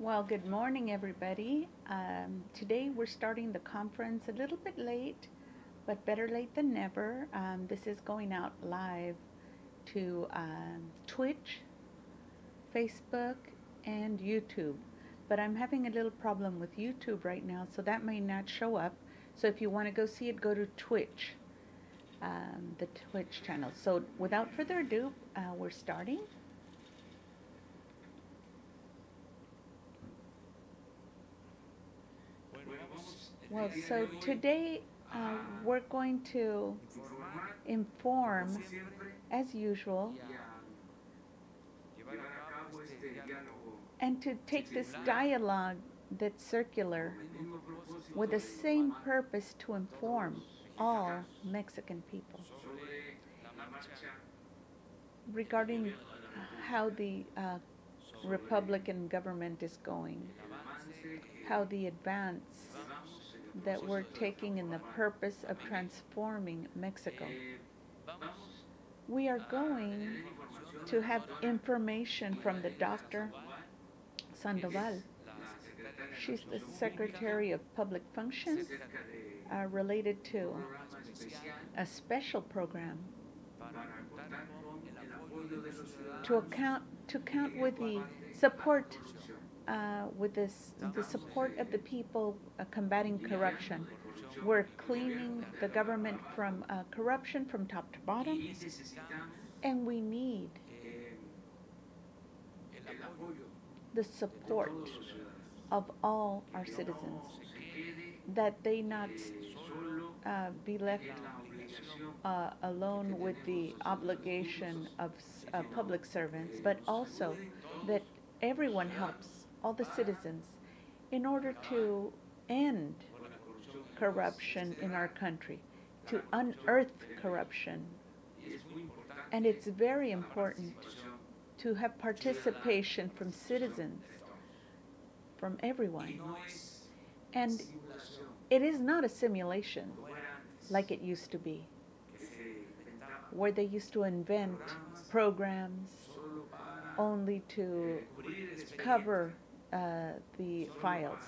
Well, good morning, everybody. Um, today we're starting the conference a little bit late, but better late than never. Um, this is going out live to um, Twitch, Facebook, and YouTube. But I'm having a little problem with YouTube right now, so that may not show up. So if you want to go see it, go to Twitch, um, the Twitch channel. So without further ado, uh, we're starting. Well, so today uh, we're going to inform, as usual, and to take this dialogue that's circular with the same purpose to inform all Mexican people regarding how the uh, Republican government is going, how the advance that we're taking in the purpose of transforming Mexico. We are going to have information from the doctor Sandoval. She's the Secretary of Public Functions uh, related to a special program to account to count with the support uh, with this the support of the people uh, combating corruption. We're cleaning the government from uh, corruption from top to bottom, and we need the support of all our citizens, that they not uh, be left uh, alone with the obligation of uh, public servants, but also that everyone helps, all the citizens, in order to end corruption in our country, to unearth corruption. And it's very important to have participation from citizens, from everyone. And it is not a simulation like it used to be, where they used to invent programs only to cover uh, the files,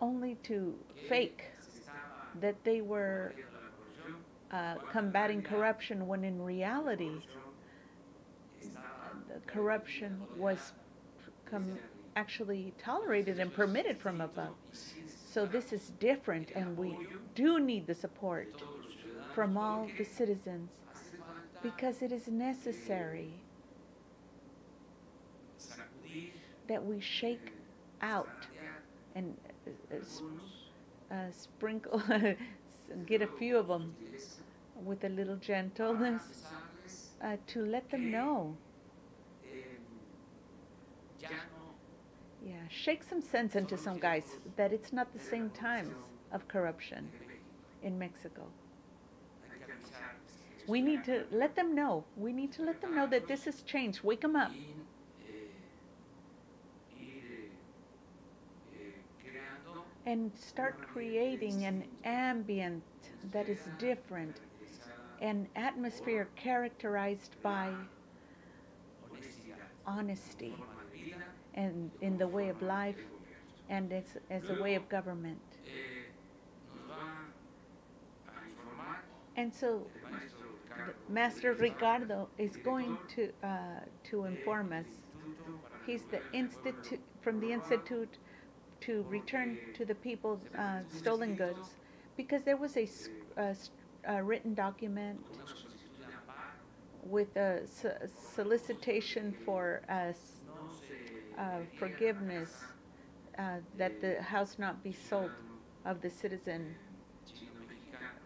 only to fake that they were uh, combating corruption when in reality the corruption was actually tolerated and permitted from above. So this is different, and we do need the support from all the citizens because it is necessary that we shake out and uh, uh, sprinkle, get a few of them with a little gentleness uh, to let them know. Yeah, shake some sense into some guys that it's not the same times of corruption in Mexico. We need to let them know. We need to let them know that this has changed. Wake them up. And start creating an ambient that is different, an atmosphere characterized by honesty and in the way of life and as, as a way of government. And so Master Ricardo is going to uh, to inform us. He's the institute from the institute to return to the people uh, stolen goods because there was a, a, written document with a solicitation for uh, forgiveness uh, that the house not be sold of the citizen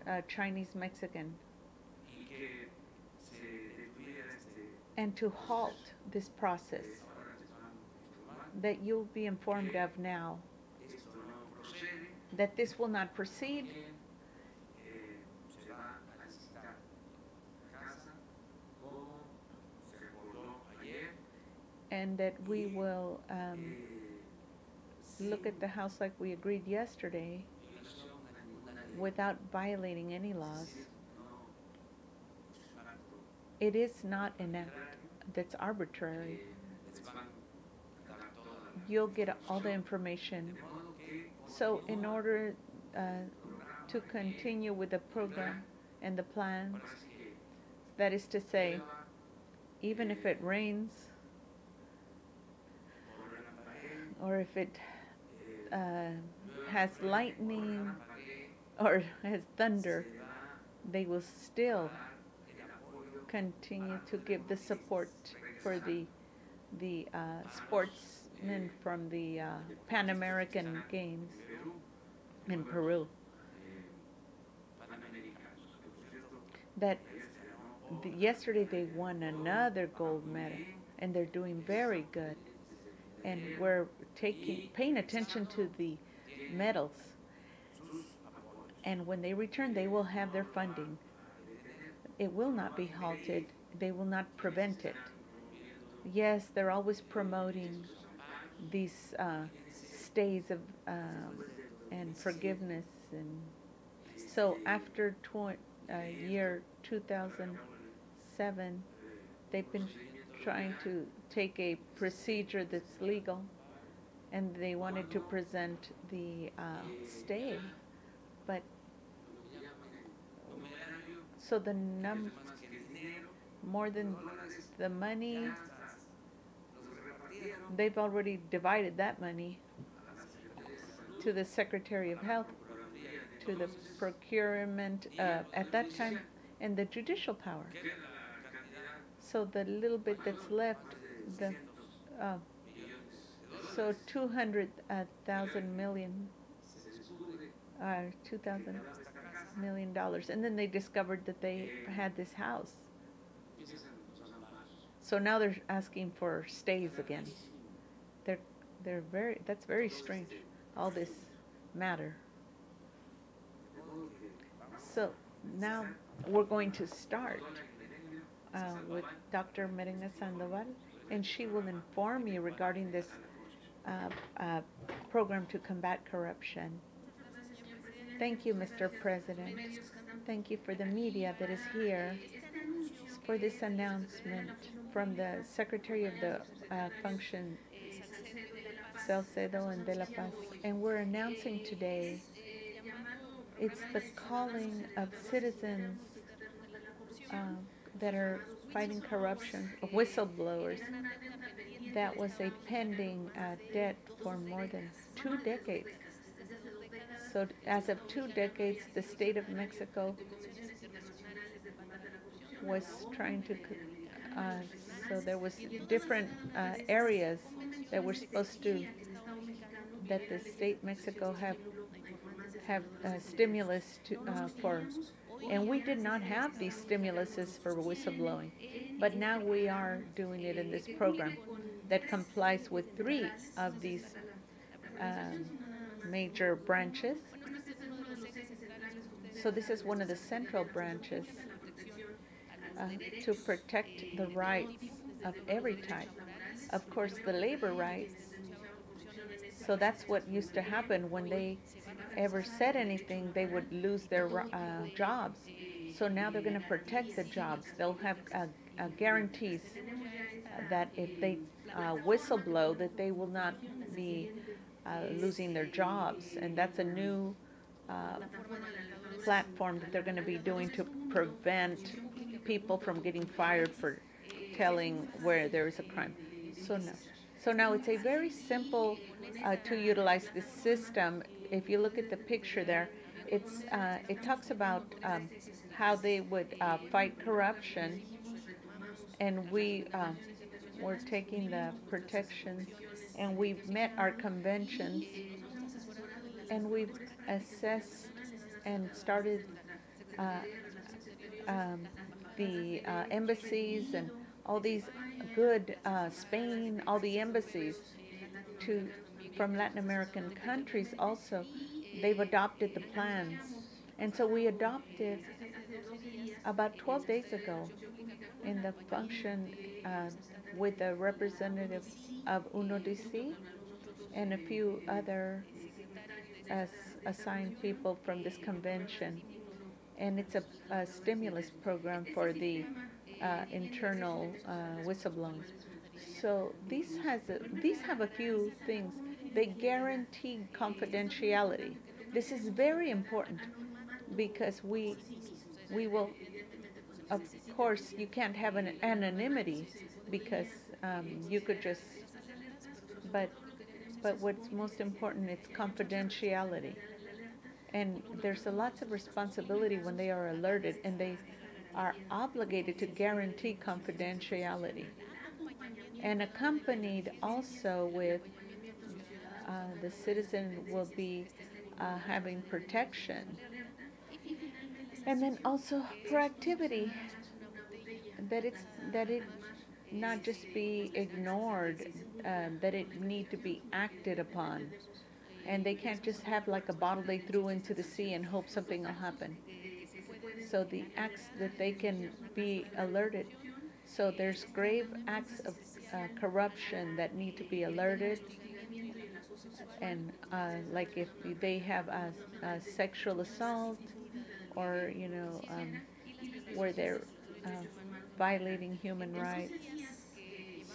uh, Chinese Mexican and to halt this process that you'll be informed of now that this will not proceed and that we will um, look at the house like we agreed yesterday without violating any laws. It is not an act that's arbitrary. You'll get all the information. So in order uh, to continue with the program and the plans, that is to say, even if it rains or if it uh, has lightning or has thunder, they will still continue to give the support for the the uh, sportsmen from the uh, Pan American Games in Peru. That yesterday they won another gold medal, and they're doing very good. And we're taking paying attention to the medals. And when they return, they will have their funding. It will not be halted. They will not prevent it. Yes, they're always promoting these uh, stays of um, and forgiveness, and so after tw- uh, year 2007, they've been trying to take a procedure that's legal, and they wanted to present the uh, stay, but so the num more than the money they've already divided that money to the Secretary of Health, to the procurement uh, at that time, and the judicial power. So the little bit that's left, the uh, so two hundred thousand million, uh, two thousand million dollars, and then they discovered that they had this house. So now they're asking for stays again. They're they're very that's very strange. All this matter. So now we're going to start uh, with Dr. Merena Sandoval, and she will inform you regarding this uh, uh, program to combat corruption. Thank you, Mr. President. Thank you for the media that is here for this announcement from the Secretary of the uh, Function, Salcedo and De La Paz. And we're announcing today it's the calling of citizens uh, that are fighting corruption, whistleblowers. That was a pending uh, debt for more than two decades. So as of two decades, the state of Mexico was trying to, uh, so there was different uh, areas that were supposed to, that the state Mexico have have uh, stimulus to, uh, for, and we did not have these stimuluses for whistleblowing, but now we are doing it in this program that complies with three of these um, major branches. So this is one of the central branches uh, to protect the rights of every type. Of course, the labor rights. So that's what used to happen when they ever said anything, they would lose their uh, jobs. So now they're going to protect the jobs. They'll have uh, uh, guarantees that if they uh, whistleblow, that they will not be uh, losing their jobs. And that's a new uh, platform that they're going to be doing to prevent people from getting fired for telling where there is a crime. So now, so now it's a very simple uh, to utilize this system. If you look at the picture there, it's uh, it talks about um, how they would uh, fight corruption, and we uh, we're taking the protections, and we've met our conventions, and we've assessed and started uh, um, the uh, embassies and all these good uh, Spain, all the embassies to from Latin American countries also, they've adopted the plans. And so we adopted about 12 days ago in the function uh, with the representative of UNODC and a few other uh, assigned people from this convention. And it's a, a stimulus program for the uh, internal uh. So these has a, these have a few things. They guarantee confidentiality. This is very important because we we will of course you can't have an anonymity because um, you could just but but what's most important is confidentiality and there's a lots of responsibility when they are alerted and they are obligated to guarantee confidentiality. And accompanied also with uh, the citizen will be uh, having protection. And then also proactivity that it's that it not just be ignored um, that it need to be acted upon. And they can't just have like a bottle they threw into the sea and hope something will happen so the acts that they can be alerted. So there's grave acts of uh, corruption that need to be alerted. And uh, like if they have a, a sexual assault or you know um, where they're uh, violating human rights.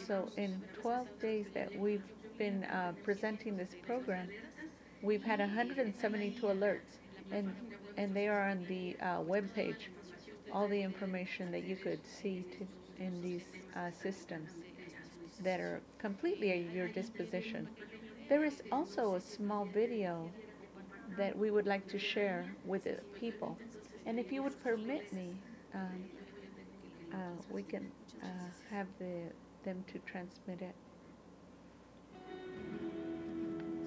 So in 12 days that we've been uh, presenting this program, we've had 172 alerts, and and they are on the uh, web page. All the information that you could see to, in these uh, systems that are completely at your disposition. There is also a small video that we would like to share with the people. And if you would permit me, um, uh, we can uh, have the, them to transmit it.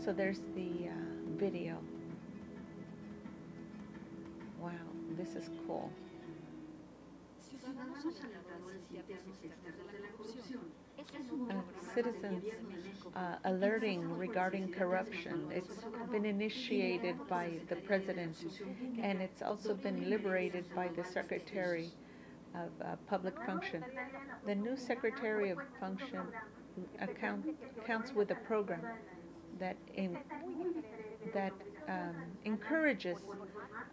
So there's the uh, video. Wow, this is cool. Citizens uh, alerting regarding corruption. It's been initiated by the president, and it's also been liberated by the secretary of uh, public function. The new secretary of function account, counts with a program that in, that um, encourages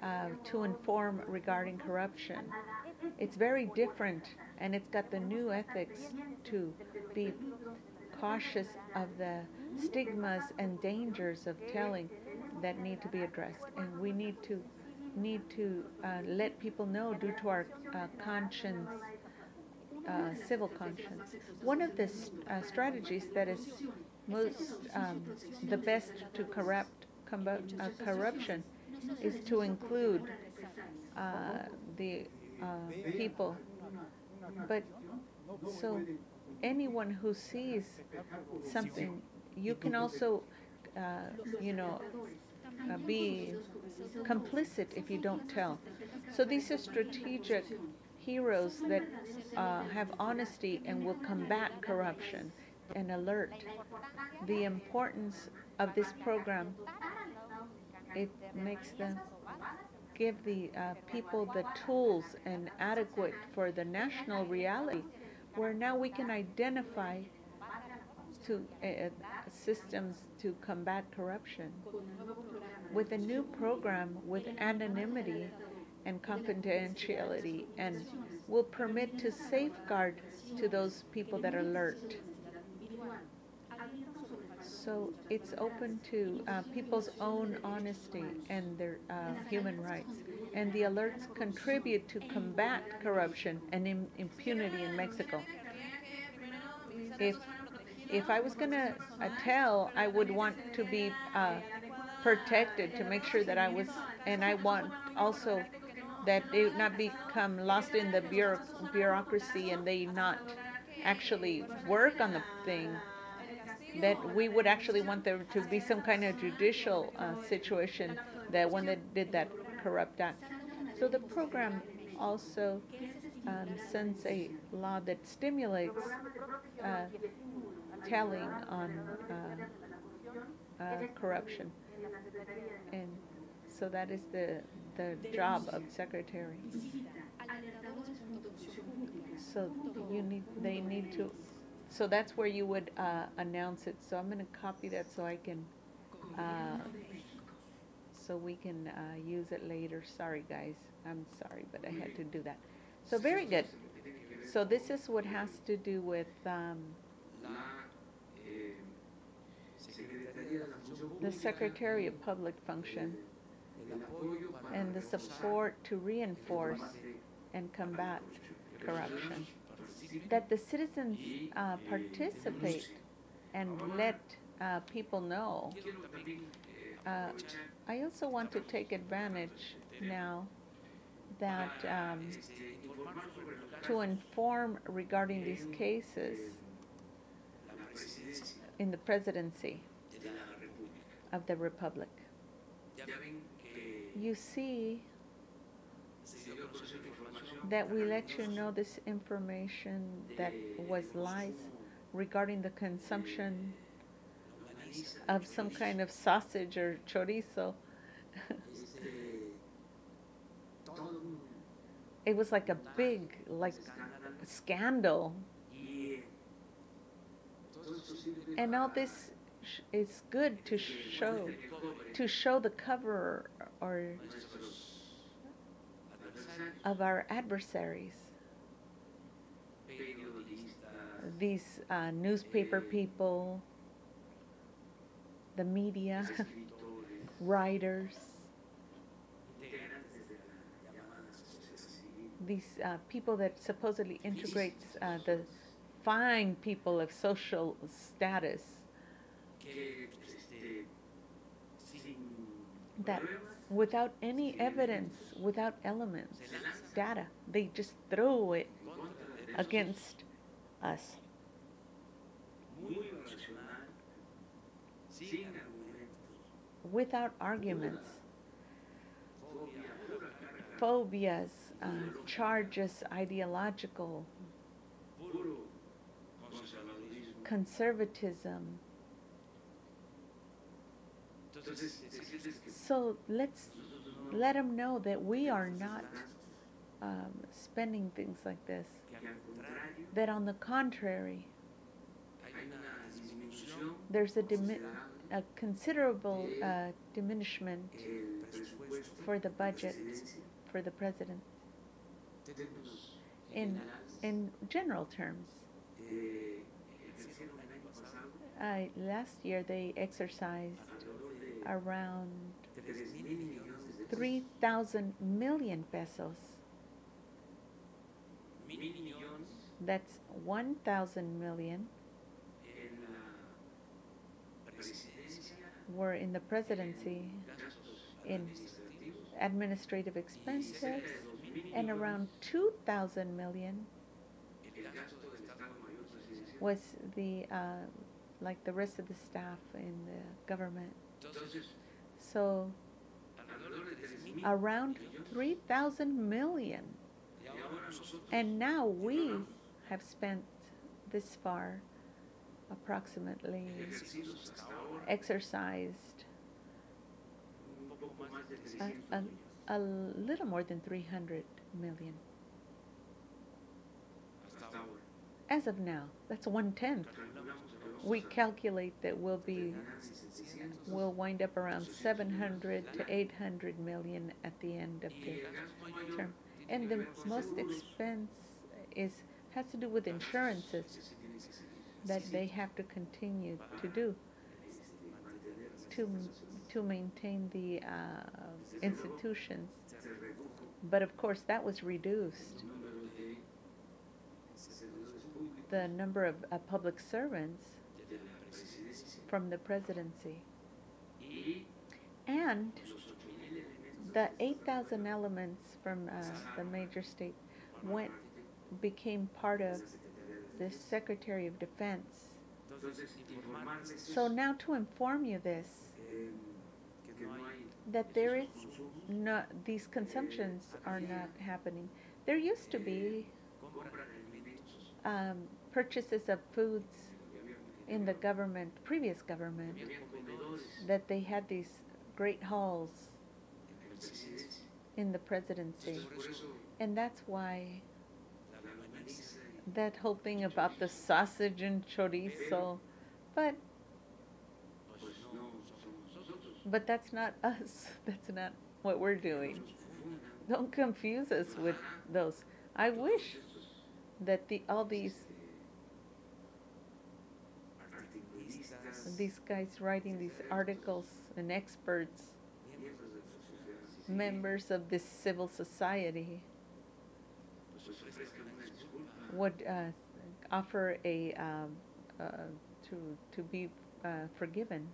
uh, to inform regarding corruption. It's very different, and it's got the new ethics to be cautious of the stigmas and dangers of telling that need to be addressed. And we need to need to uh, let people know due to our uh, conscience, uh, civil conscience. One of the uh, strategies that is most um, the best to corrupt combat, uh, corruption is to include uh, the people. But so anyone who sees something, you can also, uh, you know, uh, be complicit if you don't tell. So these are strategic heroes that uh, have honesty and will combat corruption and alert. The importance of this program, it makes them give the uh, people the tools and adequate for the national reality where now we can identify to uh, uh, systems to combat corruption. With a new program with anonymity and confidentiality and will permit to safeguard to those people that are alert. So it's open to uh, people's own honesty and their uh, human rights. And the alerts contribute to combat corruption and Im impunity in Mexico. If if I was going to uh, tell, I would want to be uh, protected to make sure that I was, and I want also that they would not become lost in the bureau bureaucracy and they not actually work on the thing that we would actually want there to be some kind of judicial uh, situation that when they did that corrupt act. So the program also um, sends a law that stimulates uh, telling on uh, uh, corruption. And so that is the, the job of secretary. So you need, they need to so that's where you would uh, announce it. So I'm going to copy that so I can, uh, so we can uh, use it later. Sorry, guys. I'm sorry, but I had to do that. So very good. So this is what has to do with um, the Secretary of Public Function and the support to reinforce and combat corruption. That the citizens uh, participate and let uh, people know. Uh, I also want to take advantage now that um, to inform regarding these cases in the presidency of the Republic. You see that we let you know this information that was lies regarding the consumption of some kind of sausage or chorizo. it was like a big like scandal. And all this is good to show to show the cover or of our adversaries. These uh, newspaper people, the media, writers, these uh, people that supposedly integrates uh, the fine people of social status. That without any evidence, without elements, data, they just throw it against us. Without arguments, phobias, uh, charges, ideological, conservatism. So let's let them know that we are not um, spending things like this. That on the contrary, there's a, a considerable uh, diminishment for the budget for the president in in general terms. Uh, last year they exercised around 3,000 million pesos. That's 1,000 million were in the presidency in administrative expenses and around 2,000 million was the uh, like the rest of the staff in the government. So around 3,000 million. And now we have spent this far approximately exercised a, a, a little more than 300 million. As of now, that's one tenth. We calculate that we'll be, we'll wind up around 700 to 800 million at the end of the term. And the most expense is, has to do with insurances that they have to continue to do to, to maintain the uh, institutions. But of course, that was reduced. The number of uh, public servants from the presidency. And the 8,000 elements from uh, the major state went became part of the Secretary of Defense. So now to inform you this, that there is not these consumptions are not happening. There used to be um, purchases of foods in the government, previous government, that they had these great halls in the presidency. And that's why that whole thing about the sausage and chorizo, but but that's not us. That's not what we're doing. Don't confuse us with those. I wish that the all these these guys writing these articles and experts, members of this civil society, would uh, offer a um, uh, to to be uh, forgiven.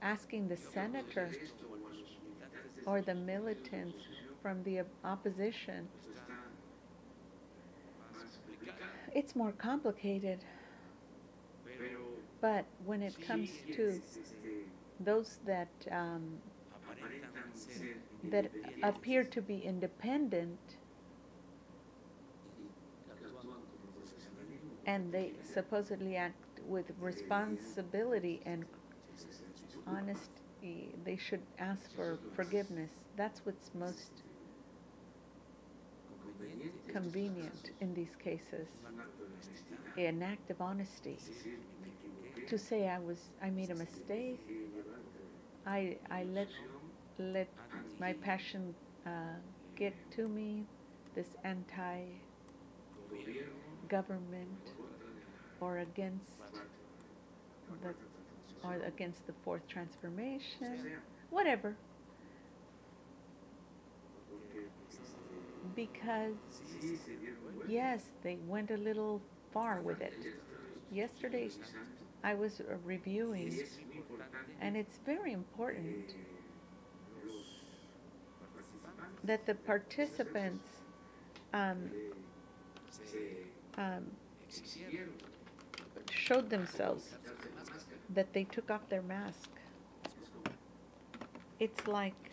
Asking the senator or the militants from the opposition. It's more complicated, but when it comes to those that um, that appear to be independent and they supposedly act with responsibility and honesty, they should ask for forgiveness. That's what's most convenient in these cases. An act of honesty. To say I was I made a mistake. I I let let my passion uh, get to me, this anti government or against the or against the fourth transformation, whatever. Because yes, they went a little far with it. Yesterday I was uh, reviewing and it's very important that the participants um, um, showed themselves that they took off their mask. It's like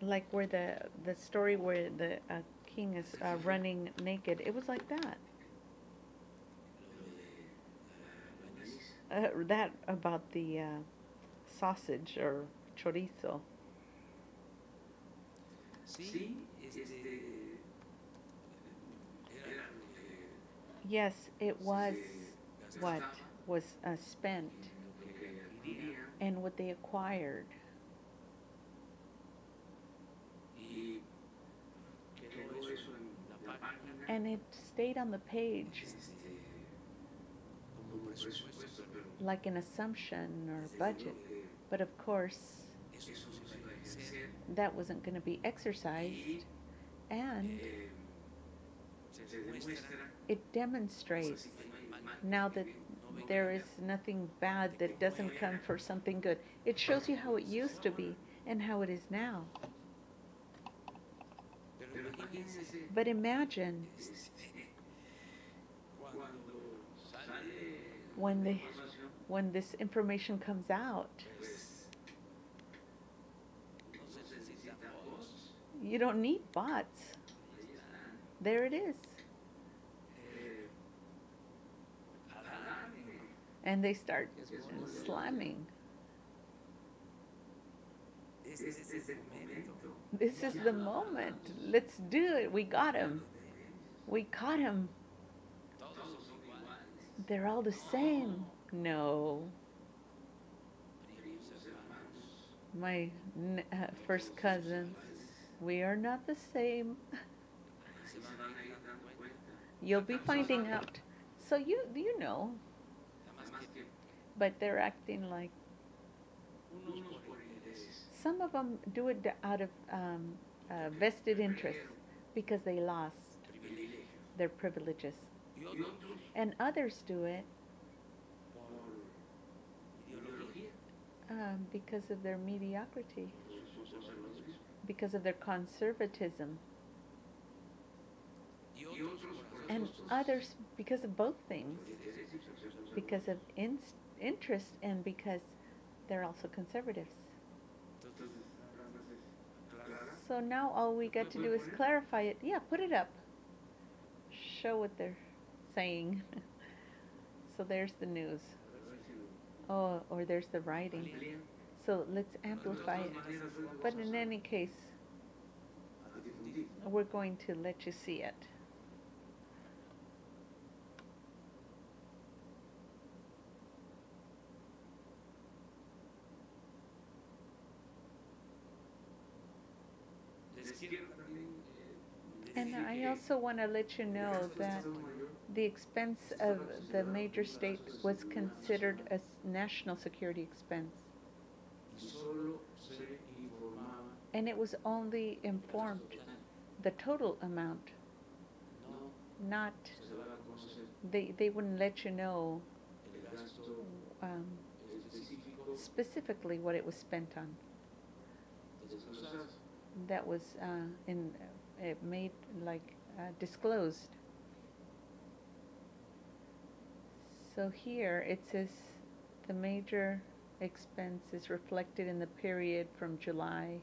like where the the story where the uh, king is uh, running naked. It was like that. Uh, that about the uh, sausage or chorizo. Yes, it was what was uh, spent and what they acquired. And it stayed on the page like an assumption or budget. But of course, that wasn't going to be exercised. And it demonstrates now that there is nothing bad that doesn't come for something good. It shows you how it used to be and how it is now. But imagine when the when this information comes out. You don't need bots. There it is. And they start slamming. This is the moment. Let's do it. We got him. We caught him. They're all the same. No. My uh, first cousin. We are not the same. You'll be finding out. So you you know. But they're acting like some of them do it out of um, uh, vested interest because they lost their privileges, and others do it um, because of their mediocrity, because of their conservatism, and others because of both things, because of in- interest and because they're also conservatives. So now all we got to do is clarify it. Yeah, put it up. Show what they're saying. so there's the news. Oh, or there's the writing. So let's amplify it. But in any case, we're going to let you see it. And I also want to let you know that the expense of the major state was considered a national security expense. And it was only informed, the total amount, not, they, they wouldn't let you know um, specifically what it was spent on. That was uh, in, made like uh, disclosed. So here it says the major expense is reflected in the period from July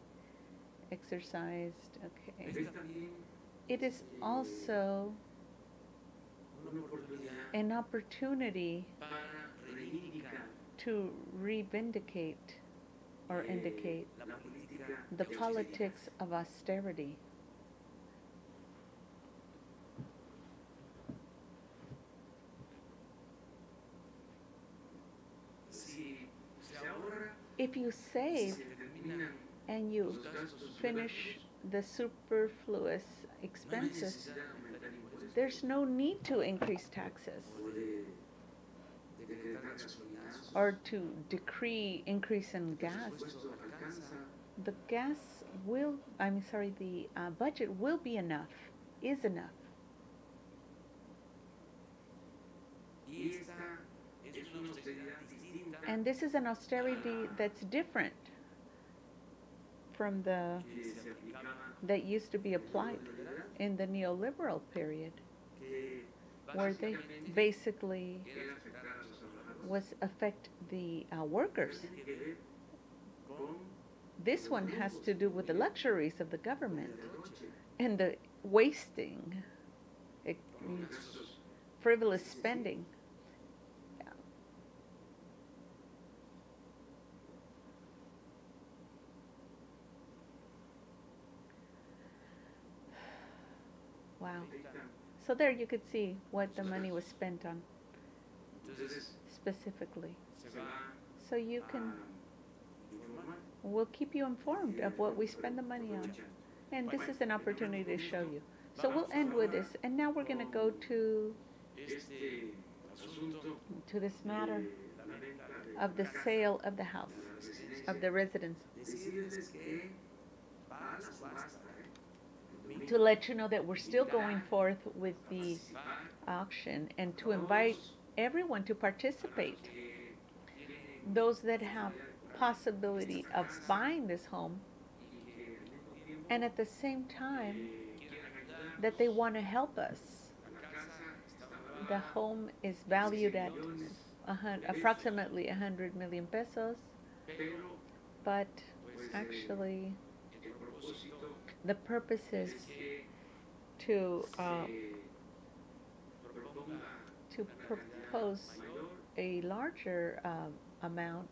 exercised. Okay. It is also an opportunity to revindicate or eh, indicate the politics of austerity. If you save and you finish the superfluous expenses, there's no need to increase taxes or to decree increase in gas. The gas will, I'm sorry, the uh, budget will be enough, is enough. y esta es una austeridad distinta And this is an austerity that's different from the, that used to be applied in the neoliberal period, where they basically was affect the uh, workers. This one has to do with the luxuries of the government and the wasting, ex- con frivolous spending. Yeah. Wow. So there you could see what the money was spent on specifically. So you can, we'll keep you informed of what we spend the money on. And this is an opportunity to show you. So we'll end with this, and now we're gonna go to, to this matter of the sale of the house, of the residence. To let you know that we're still going forth with the auction and to invite everyone to participate. Those that have possibility of buying this home and at the same time that they want to help us. The home is valued at approximately hundred million pesos, but actually the purpose is to uh, to propose a larger um, amount.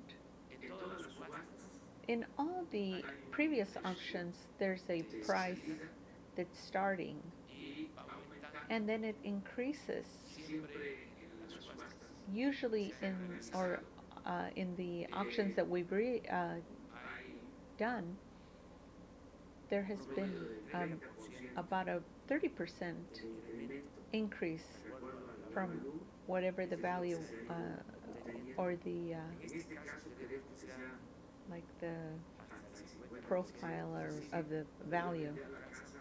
In all the previous auctions, there's a price that's starting, and then it increases. Usually in or uh, in the auctions that we've uh, done, there has been um, about a 30% increase from whatever the value uh, or the uh, like the hasta el 50%. profile or of the value. de la casa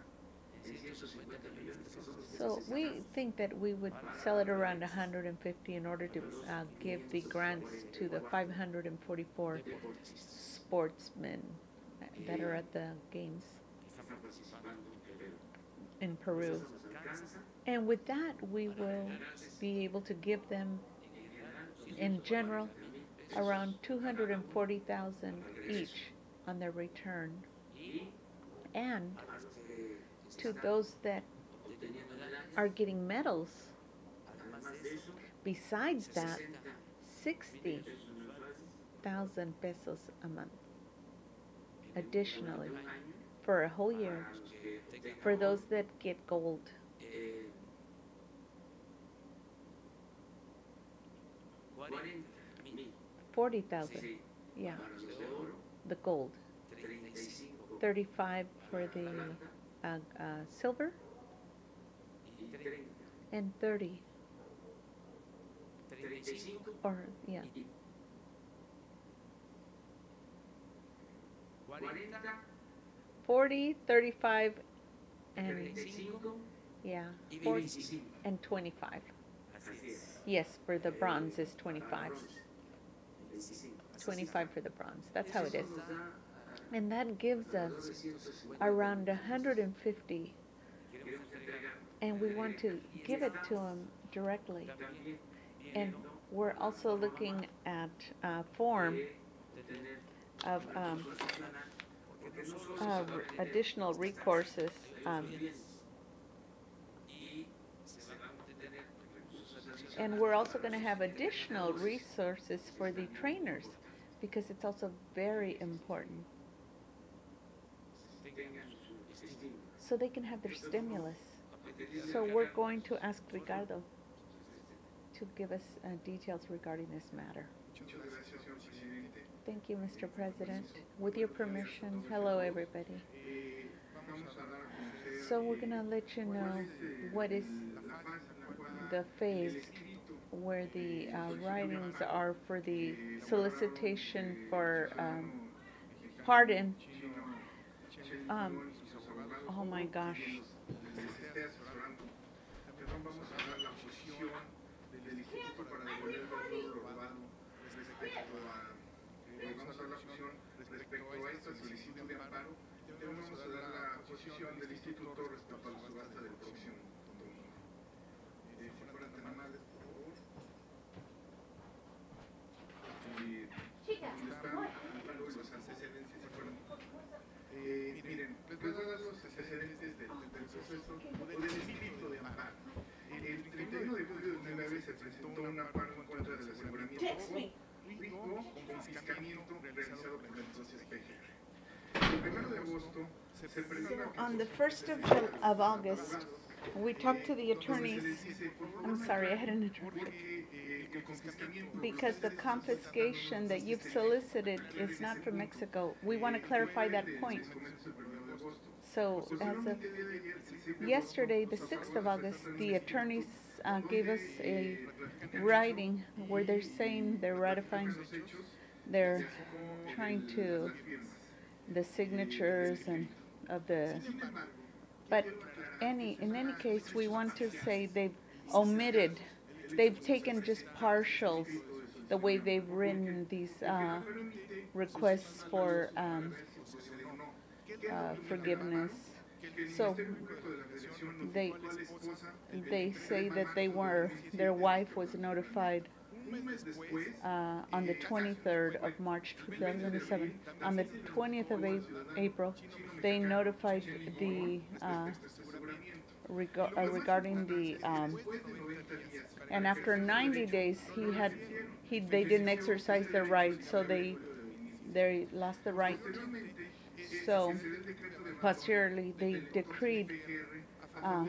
en 150 millones de pesos. So we think that we would sell it around 150 in order to uh, give the grants to the 544 sportsmen that are at the games in Peru. And with that, we will be able to give them, in general, around 240,000 each on their return. And to those that are getting medals, besides that, 60,000 pesos a month additionally for a whole year for those that get gold. 40 mil. 40,000, yeah, para los de oro, the gold. 35 for the uh, uh, silver y 30. and 30, or, yeah, y 40, 40, 35, and, 35 yeah, y 40 and 25. Así es. Yes, for the bronze is 25. 25. 25 for the bronze. That's how it is. Eso nos da, ah, And that gives us 950. around 150, and we want to give it to them directly. And we're also looking at a form of um, porque no solo se uh, va a r- tener additional recourses. Um, and we're also going to have additional resources for the trainers because it's also very important so they can have their stimulus. So we're going to ask Ricardo to give us uh, details regarding this matter. Thank you, Mr. President. With your permission, hello, everybody. So we're gonna let you know what is the phase where the uh, writings are for the solicitation for um, pardon. Um, oh my gosh. La posición del Instituto respecto a la subasta del próximo domingo. Eh, si fueran tan amables, por favor. Y están contando los antecedentes, si fueran eh, miren, les voy a dar los antecedentes del, del proceso o del espíritu de amparo. El 31 de julio de 2009 se presentó un amparo en contra del aseguramiento público con confiscamiento realizado por el entonces PGR. El 1 de agosto On the 1st of, of August, we talked to the attorneys I'm sorry, I had an confiscamiento because the confiscation that you've solicited is not from Mexico. We want to clarify that point. So as of yesterday, the 6th of August, the attorneys uh, gave us a writing where they're saying they're ratifying, they're trying to, the signatures and of the, but any, in any case, we want to say they've omitted, they've taken just partials, the way they've written these uh, requests for um, uh, forgiveness. So they, they say that they were, their wife was notified uh, on the 23rd of March 2007. On the 20th of A- April, they notified the, uh, uh, regarding the, um, and after 90 days, he had, he, they didn't exercise their right, so they, they lost the right. So posteriorly, they decreed, uh,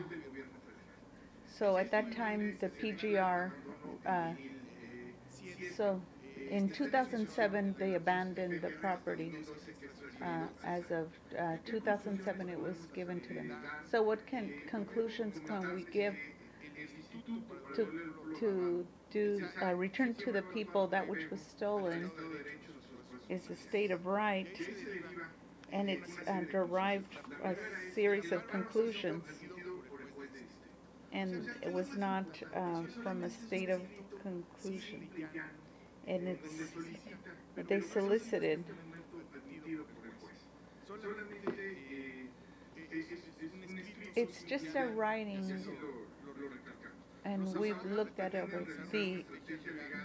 so at that time, the PGR, uh, so in 2007, they abandoned the property. Uh, as of uh, 2007, it was given to them. So what can, conclusions can we give to, to do, uh, return to the people that which was stolen is a state of right, and it's uh, derived a series of conclusions, and it was not uh, from a state of conclusion. And it's, they solicited, it's just a writing, and we've looked at it. The,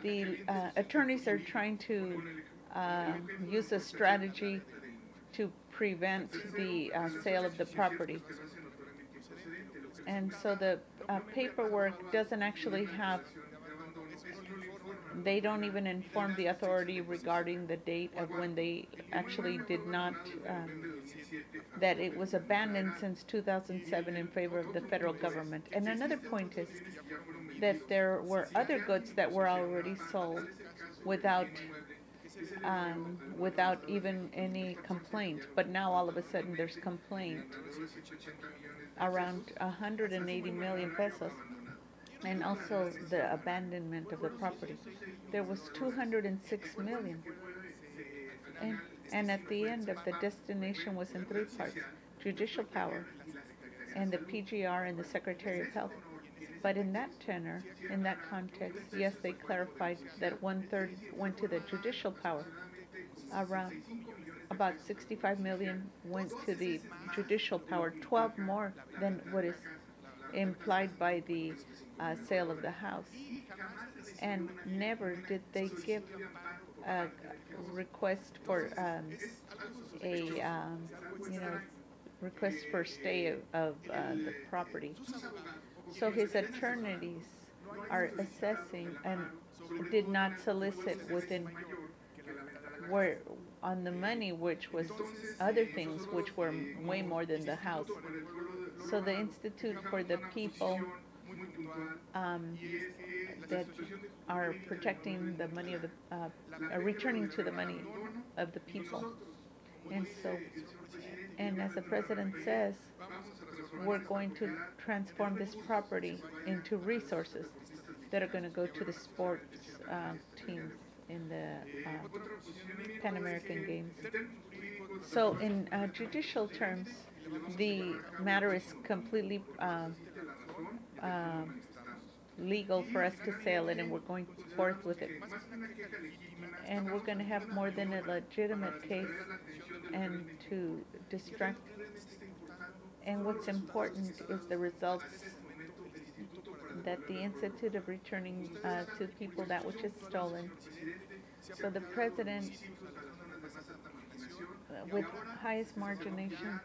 the uh, attorneys are trying to uh, use a strategy to prevent the uh, sale of the property. And so the uh, paperwork doesn't actually have, they don't even inform the authority regarding the date of when they actually did not, um, that it was abandoned since 2007 in favor of the federal government. And another point is that there were other goods that were already sold without um, without even any complaint. But now all of a sudden there's complaint around 180 million pesos and also the abandonment of the property. There was 206 million. And, and at the end of the destination was in three parts, judicial power and the PGR and the Secretary of Health. But in that tenor, in that context, yes, they clarified that one-third went to the judicial power. Around, about 65 million went to the judicial power, 12 more than what is implied by the uh, sale of the house. And never did they give a request for um, a, um, you know, request for stay of, of uh, the property. So his attorneys are assessing and did not solicit within where on the money, which was other things, which were way more than the house. So the Institute for the People um, that are protecting the money of the, uh, are returning to the money of the people. And so, and as the president says, we're going to transform this property into resources that are going to go to the sports uh, teams in the uh, Pan American Games. So, in uh, judicial terms, the matter is completely uh, uh, legal for us to sell it, and we're going forth with it. And we're going to have more than a legitimate case and to distract. And what's important is the results that the Institute of Returning uh, to People that which is stolen. So the president, uh, with highest margination,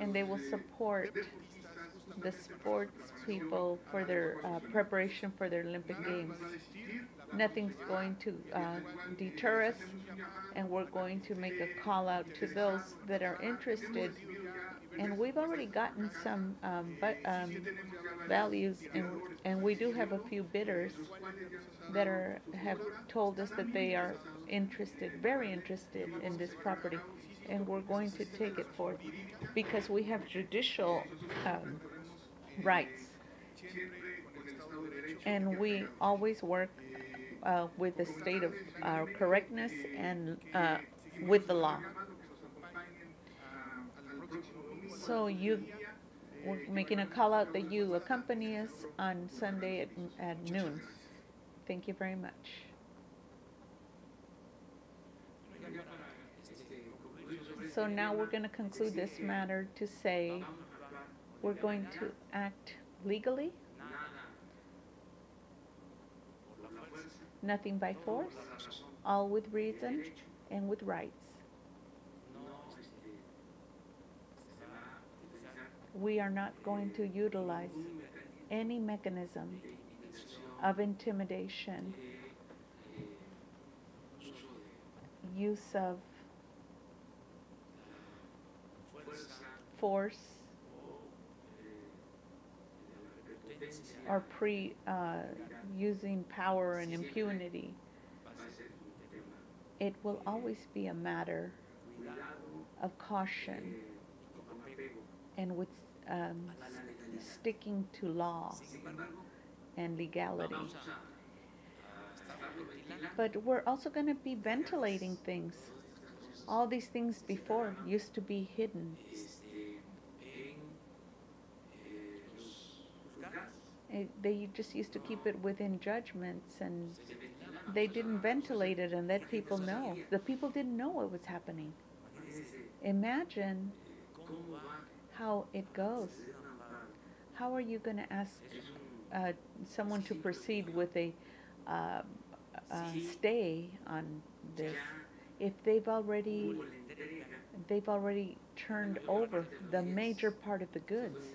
and they will support the sports people for their uh, preparation for their Olympic Games. Nothing's going to uh, deter us, and we're going to make a call out to those that are interested. And we've already gotten some um, but, um, values, and, and we do have a few bidders that are have told us that they are interested, very interested in this property, and we're going to take it forth because we have judicial um, rights, and we always work uh, with the state of uh, correctness and uh, with the law. So you, we're making a call out that you accompany us on Sunday at, at noon. Thank you very much. So now we're going to conclude this matter to say we're going to act legally, nothing by force, all with reason and with rights. We are not going to utilize any mechanism of intimidation, use of force, or pre uh, using power and impunity. It will always be a matter of caution and with um, sticking to law and legality. But we're also going to be ventilating things. All these things before used to be hidden. It, they just used to keep it within judgments and they didn't ventilate it and let people know. The people didn't know what was happening. Imagine how it goes. How are you going to ask uh, someone to proceed with a uh, uh, stay on this if they've already they've already turned over the major part of the goods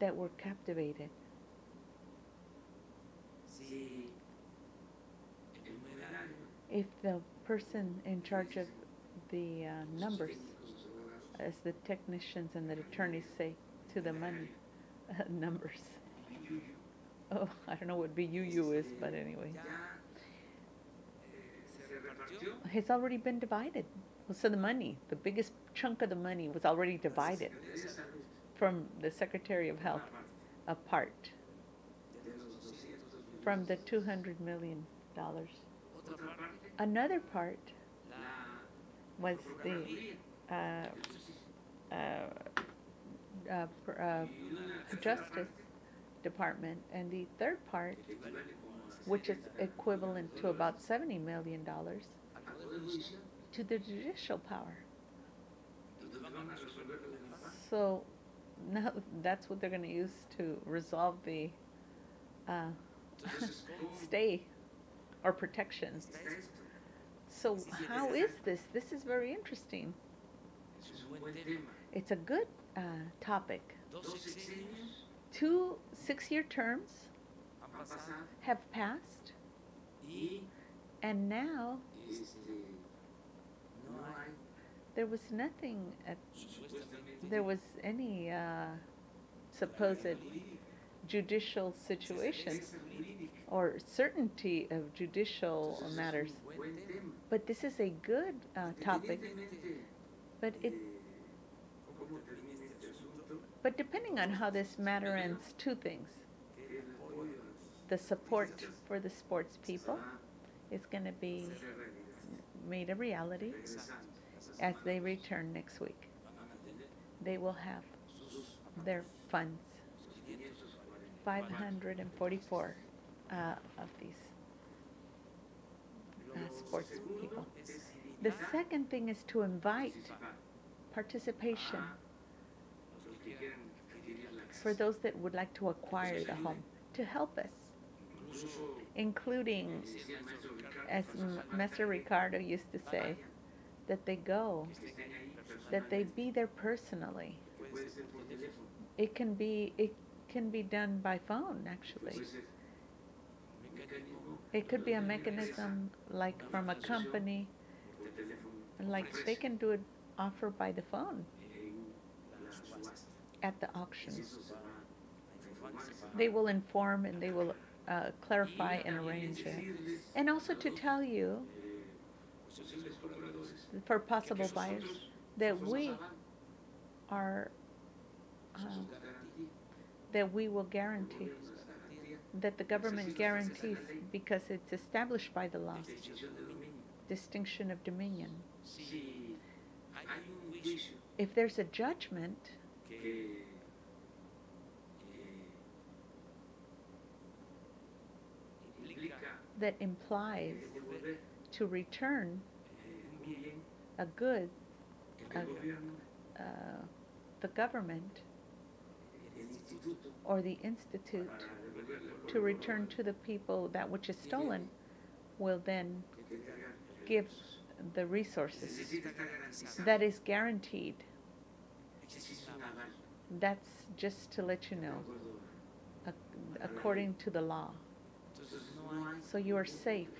that were captivated? If the person in charge of the uh, numbers, as the technicians and the attorneys say, to the money uh, numbers. Oh, I don't know what BUU is, but anyway. It's already been divided. So the money, the biggest chunk of the money was already divided from the Secretary of Health apart de los 200 millones. from the 200 million dollars. Another part was the uh, Uh, uh, uh, Justice Department, and the third part, which is equivalent to about 70 million to the judicial power. So now that's what they're going to use to resolve the uh, stay or protection. está esto? So how is this? This is very interesting. Es un buen tema. It's a good uh, topic. Two six-year terms have passed, and now este, no hay there was nothing, at, there was any uh, supposed judicial situations or certainty of judicial matters. un buen tema. But this is a good uh, topic. But it, de cómo termine este asunto, but depending on how this matter ends, two things: the support for the sports people is going to be made a reality as they return next week. They will have their funds, 544 uh, of these uh, sports people. The second thing is to invite participation for those that would like to acquire the home to help us, including, as Mr. Ricardo used to say, that they go, that they be there personally. It can be it can be done by phone actually. It could be a mechanism like from a company, like they can do it offer by the phone at the auction. They will inform and they will uh, clarify and arrange it. And also to tell you for possible buyers that we are uh, that we will guarantee that the government guarantees because it's established by the law distinction of dominion if there's a judgment that implies to return a good uh, uh, the government or the institute to return to the people that which is stolen will then give the resources that is guaranteed that's just to let you know according to the law. So you are safe.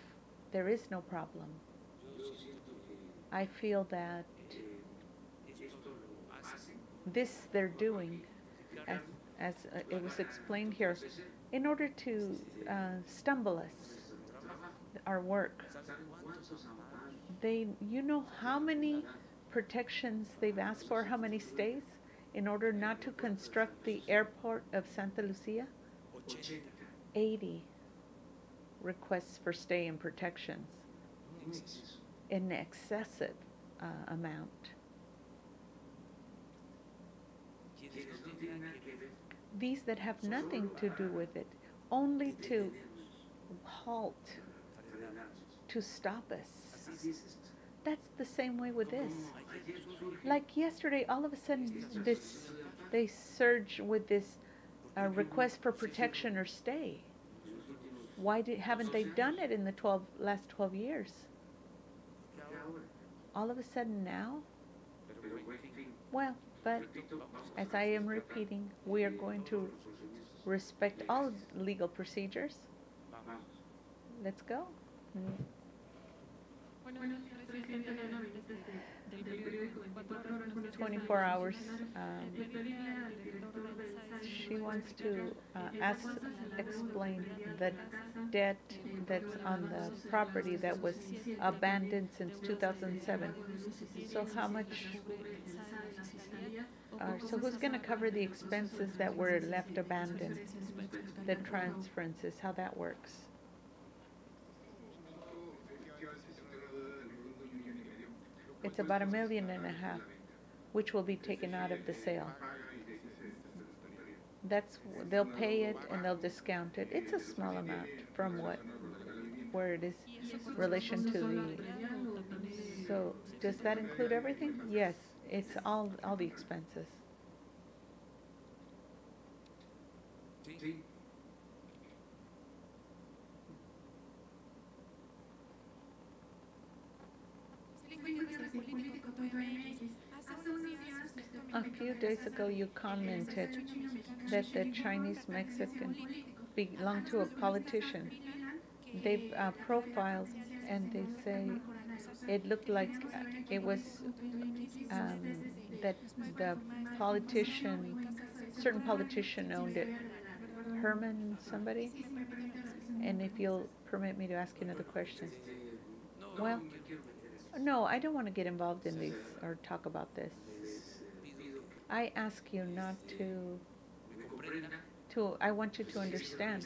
There is no problem. I feel that this they're doing as, as uh, it was explained here in order to uh, stumble us our work they you know how many protections they've asked for how many stays in order not to construct the airport of santa lucia? 80 requests for stay and protections. An excessive uh, amount. These that have nothing to do with it, only to halt, to stop us. That's the same way with this. Like yesterday, all of a sudden, this they surge with this uh, request for protection or stay. Why did, haven't they done it in the 12 last 12 years? All of a sudden now? Well, but as I am repeating, we are going to respect all legal procedures. Let's go. Mm. 24 hours. Um, she wants to uh, ask, explain the debt that's on the property that was abandoned since 2007. So how much, so who's going to cover the expenses that were left abandoned? The transferences, how that works? It's about a million and a half, which will be taken out of the sale. That's, they'll pay it and they'll discount it. It's a small amount from what, where it is relation to the, so does that include everything? Yes, it's all, all the expenses. Sí. A few days ago, you commented that the Chinese Mexican belong to a politician. They've uh, profiled and they say it looked like it was um, that the politician, certain politician owned it. Herman, somebody? And if you'll permit me to ask another question. Well, no, I don't want to get involved in these or talk about this. I ask you not to, to, I want you to understand.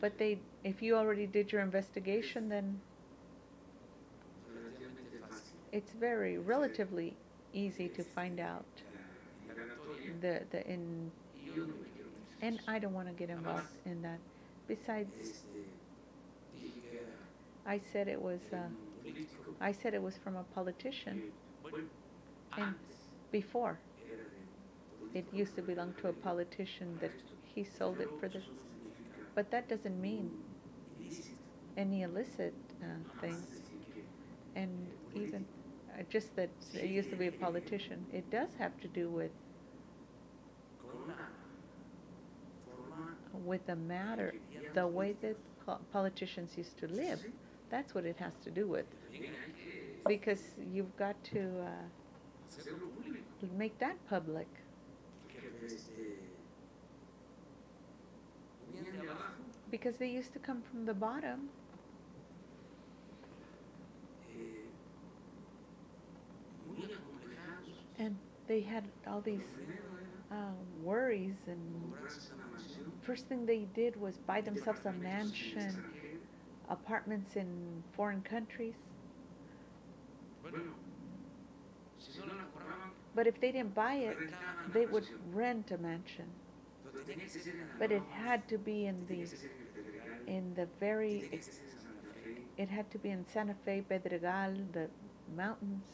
But they, if you already did your investigation, then it's very, relatively easy to find out the, the, in, and I don't want to get involved in that. Besides, I said it was, uh, I said it was from a politician. And before, it used to belong to a politician that he sold it for this. But that doesn't mean any illicit uh, thing. And even uh, just that it used to be a politician, it does have to do with with the matter, the way that po- politicians used to live. That's what it has to do with. Because you've got to uh, make that public. Because they used to come from the bottom. And they had all these uh, worries and first thing they did was buy themselves a mansion, apartments in foreign countries. But if they didn't buy it, they would rent a mansion. But it had to be in the in the very it had to be in Santa Fe, Pedregal, the mountains.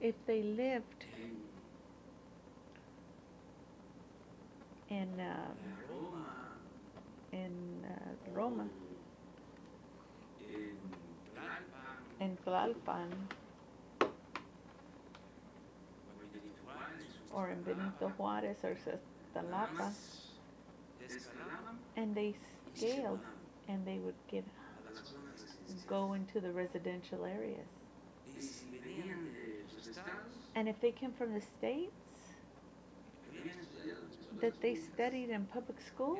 If they lived in uh, in uh, Roma, in Tlalpan, or in Benito Juarez or Sestalapa, and they scaled and they would get go into the residential areas. And if they came from the States, that they studied in public schools,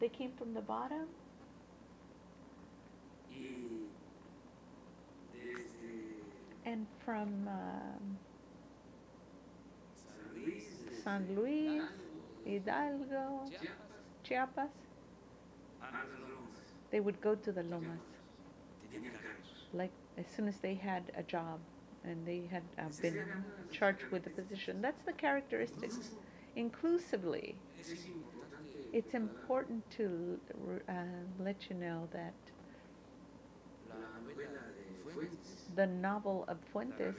they came from the bottom, and from um, San Luis, Hidalgo, Chiapas, they would go to the Lomas, like as soon as they had a job and they had uh, been charged with the position. That's the characteristics. Inclusively, it's important to uh, let you know that the novel of Fuentes,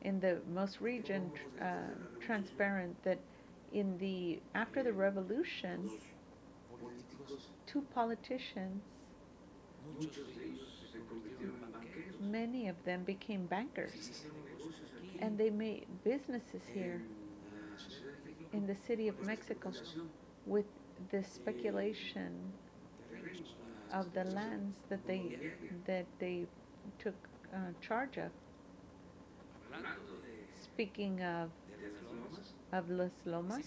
in the most region, uh, transparent that in the after the revolution, two politicians, many of them became bankers, and they made businesses here in the city of Mexico with the speculation of the lands that they that they took uh, charge of. Speaking of of Las Lomas,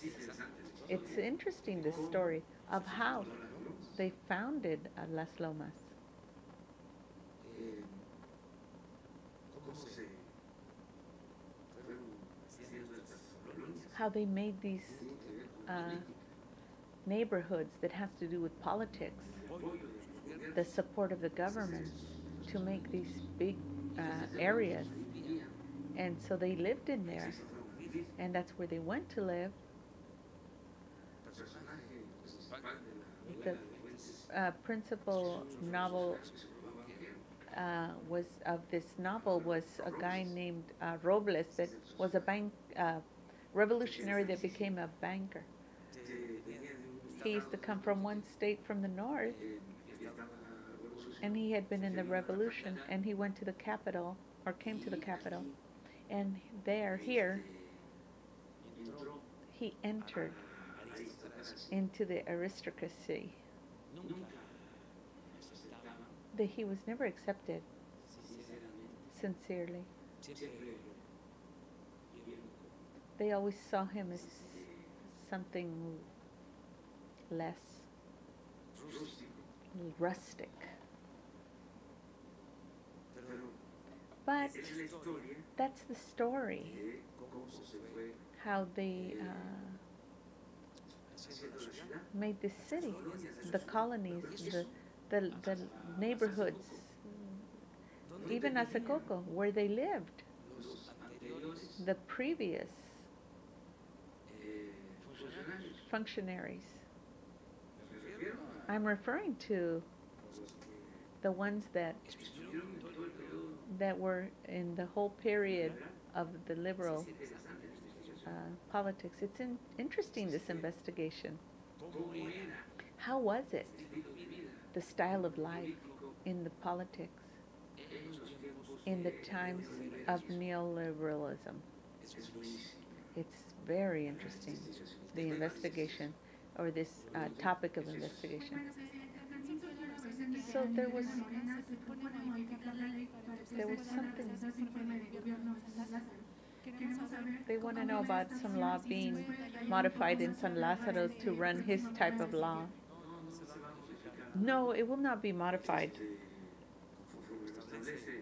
it's interesting the story of how they founded uh, Las Lomas. How they made these uh, neighborhoods that has to do with politics, the support of the government to make these big uh, areas. And so they lived in there, and that's where they went to live. The uh, principal novel uh, was of this novel was a guy named uh, Robles that was a bank uh, revolutionary that became a banker. He used to come from one state from the north, and he had been in the revolution, and he went to the capital or came to the capital, and there, here, he entered into the aristocracy. That he was never accepted sincerely. They always saw him as something less rustic. But that's the story. How they uh, made this city, the colonies, the, the, the neighborhoods, even Asacoco, where they lived. The previous functionaries. I'm referring to the ones that that were in the whole period of the liberal uh, politics. It's in, interesting this investigation. How was it? The style of life in the politics in the times of neoliberalism. It's very interesting, the investigation or this uh, topic of investigation. So there was there was something they want to know about some law being modified in San Lazaro to run his type of law. No, it will not be modified.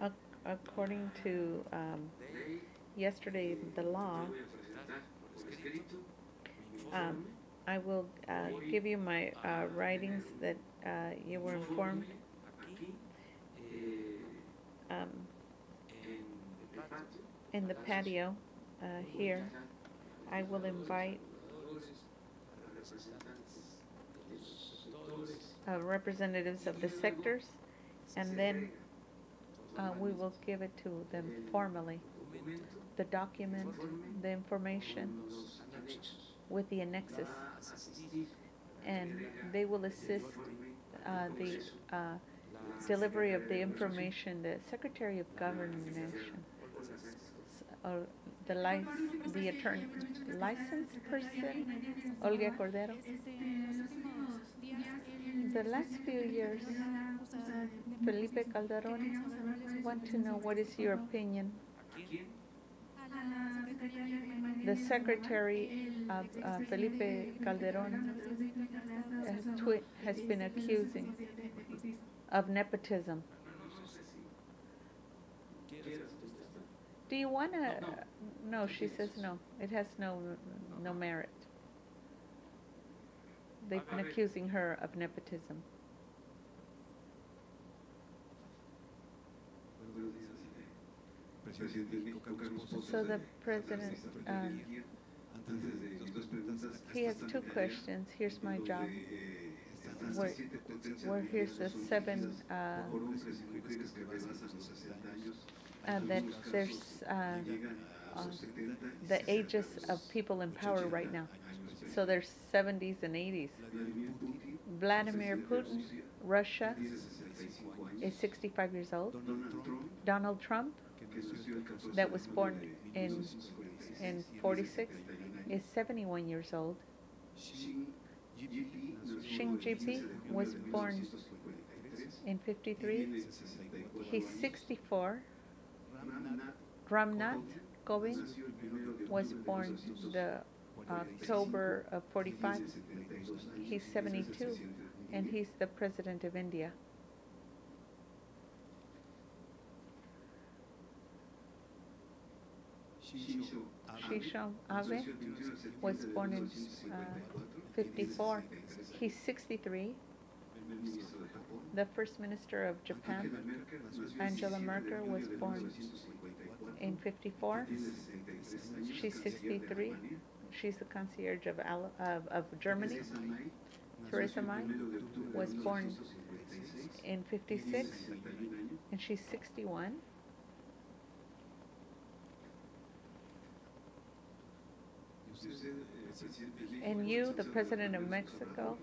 Ac- according to um, yesterday, the law, um, I will uh, give you my uh, writings that uh, you were informed. Um, in the patio uh, here, I will invite uh, representatives of the sectors, and then uh, we will give it to them formally. The document, the information with the annexes, and they will assist Uh, the uh, delivery of the information. The Secretary of Government, or the lic- the attorney, licensed person, Olga Cordero. The last few years, uh, Felipe Calderon, want to know what is your opinion? The secretary of uh, Felipe Calderon has, has been accusing of nepotism. Do you want to? No, she says no. It has no no merit. They've been accusing her of nepotism. So the president, um, he has two questions. Here's my job. Where, where here's the seven, uh, uh, there's uh, the ages of people in power right now. So there's 70s and 80s. Vladimir Putin, Russia, is 65 years old. Donald Trump, that was born in in 46, is 71 years old. Shin Yipi was born in 53. He's 64. Ramnath Kovind was born the October of 45. He's 72 and he's the president of India. Shinzo Abe was born in uh, 54. He's 63. The first minister of Japan, Angela Merkel, was born in 54. She's 63. She's the concierge of, Al- of, of Germany. Theresa May was born in 56 and she's 61. And you, the President of Mexico,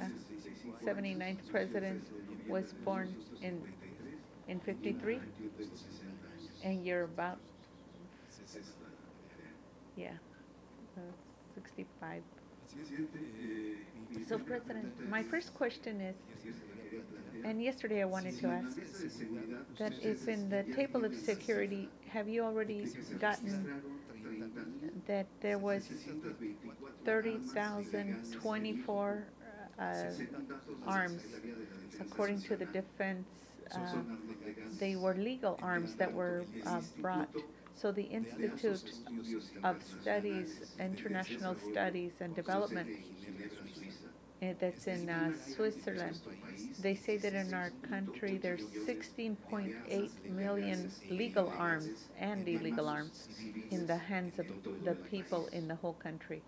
uh, 79th President, was born in, in 53, and you're about, yeah, uh, 65. So, President, my first question is, and yesterday I wanted to ask, that if in the table of security, have you already gotten that there was 30,024 uh, arms, according to the defense, uh, they were legal arms that were uh, brought. So the Institute of Studies, International Studies and Development that's in uh, Switzerland, they say that in our country there's 16.8 million legal arms and illegal arms in the hands of the people in the whole country.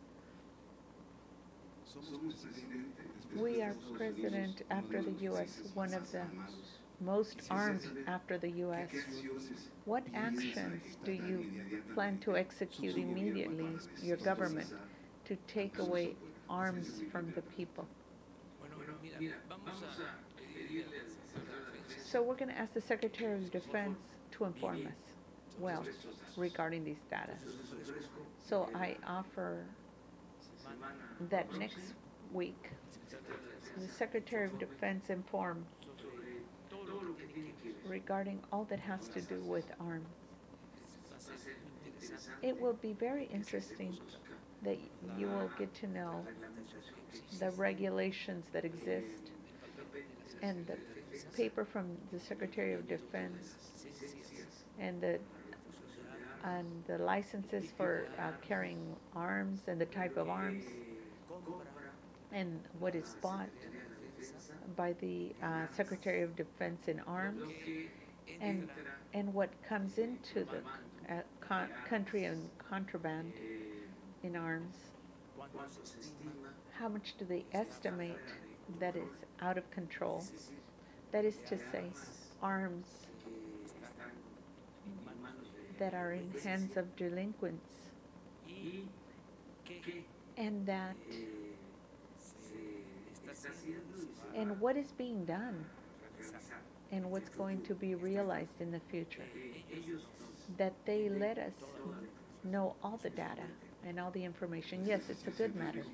We are president after the U.S., one of the most armed after the U.S. What actions do you plan to execute immediately, your government, to take away arms from the people? So we're going to ask the Secretary of Defense to inform us well regarding these data. So I offer that next week, the Secretary of Defense inform regarding all that has to do with arms. It will be very interesting that you will get to know the regulations that exist and the paper from the Secretary of Defense and the and the licenses for uh, carrying arms and the type of arms and what is bought by the uh, Secretary of Defense in arms and and what comes into the uh, country and contraband in arms. How much do they estimate that is out of control? That is to say, arms that are in hands of delinquents and that and what is being done and what's going to be realized in the future that they let us know all the data and all the information yes it's a good matter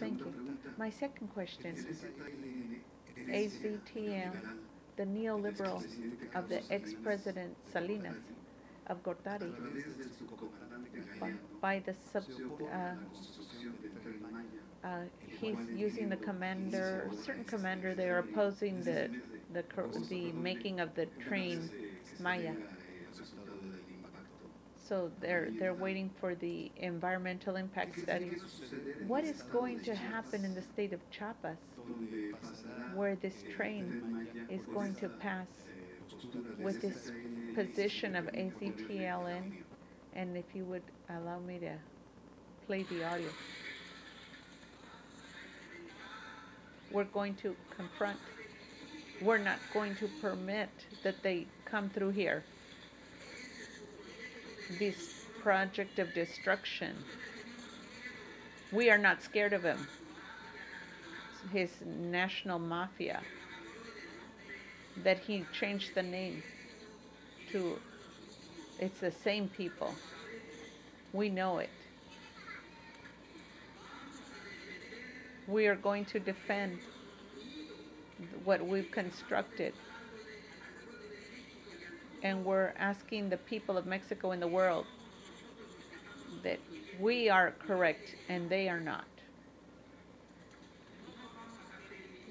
thank you my second question aztl the neoliberal of the ex-president salinas of gortari by, by the sub uh, uh, he's using the commander, certain commander. They are opposing the the the making of the train Maya. So they're they're waiting for the environmental impact study. What is going to happen in the state of Chiapas, where this train is going to pass with this position of AZTLN? And if you would allow me to play the audio. we're going to confront, we're not going to permit that they come through here. This project of destruction. We are not scared of him. His national mafia. That he changed the name to It's the same people. We know it. We are going to defend what we've constructed. And we're asking the people of Mexico and the world that we are correct and they are not.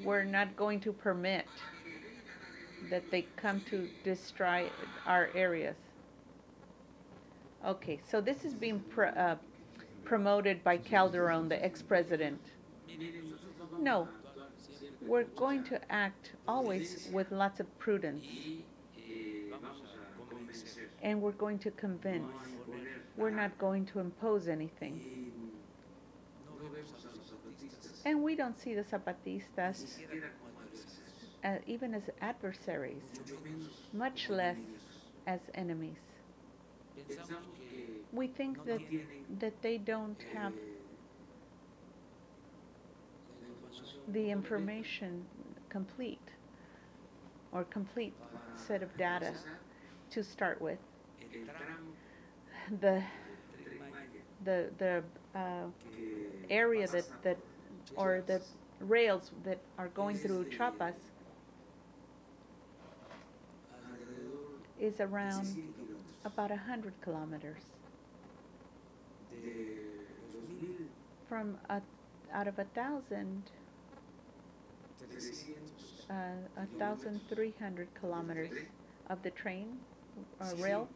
We're not going to permit that they come to destroy our areas. Okay, so this is being pr- uh, promoted by Calderon, the ex-president. No, we're going to act always with lots of prudence, y eh, vamos a convencer. And we're going to convince. We're not going to impose anything. And we don't see the Zapatistas uh, even as adversaries, much less as enemies. We think that, that they don't have the information complete or complete set of data to start with. The, the, the uh, area that, that, or the rails that are going through Chiapas is around about a hundred kilometers from a, out of a thousand, uh, a thousand three hundred kilometers of the train, uh, Sí, sí. rail,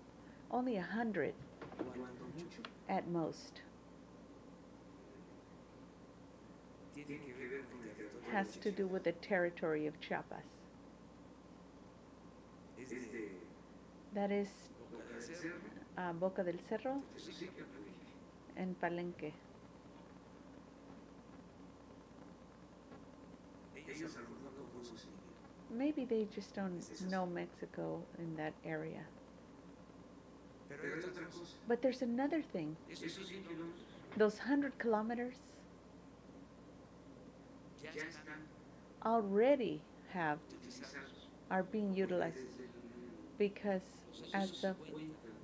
only a hundred at most has to do with the territory of Chiapas. That is Boca del Cerro, uh, Boca del Cerro and Palenque. Maybe they just don't know Mexico in that area. But there's another thing. 100 Those hundred kilometers already have are being utilized because as of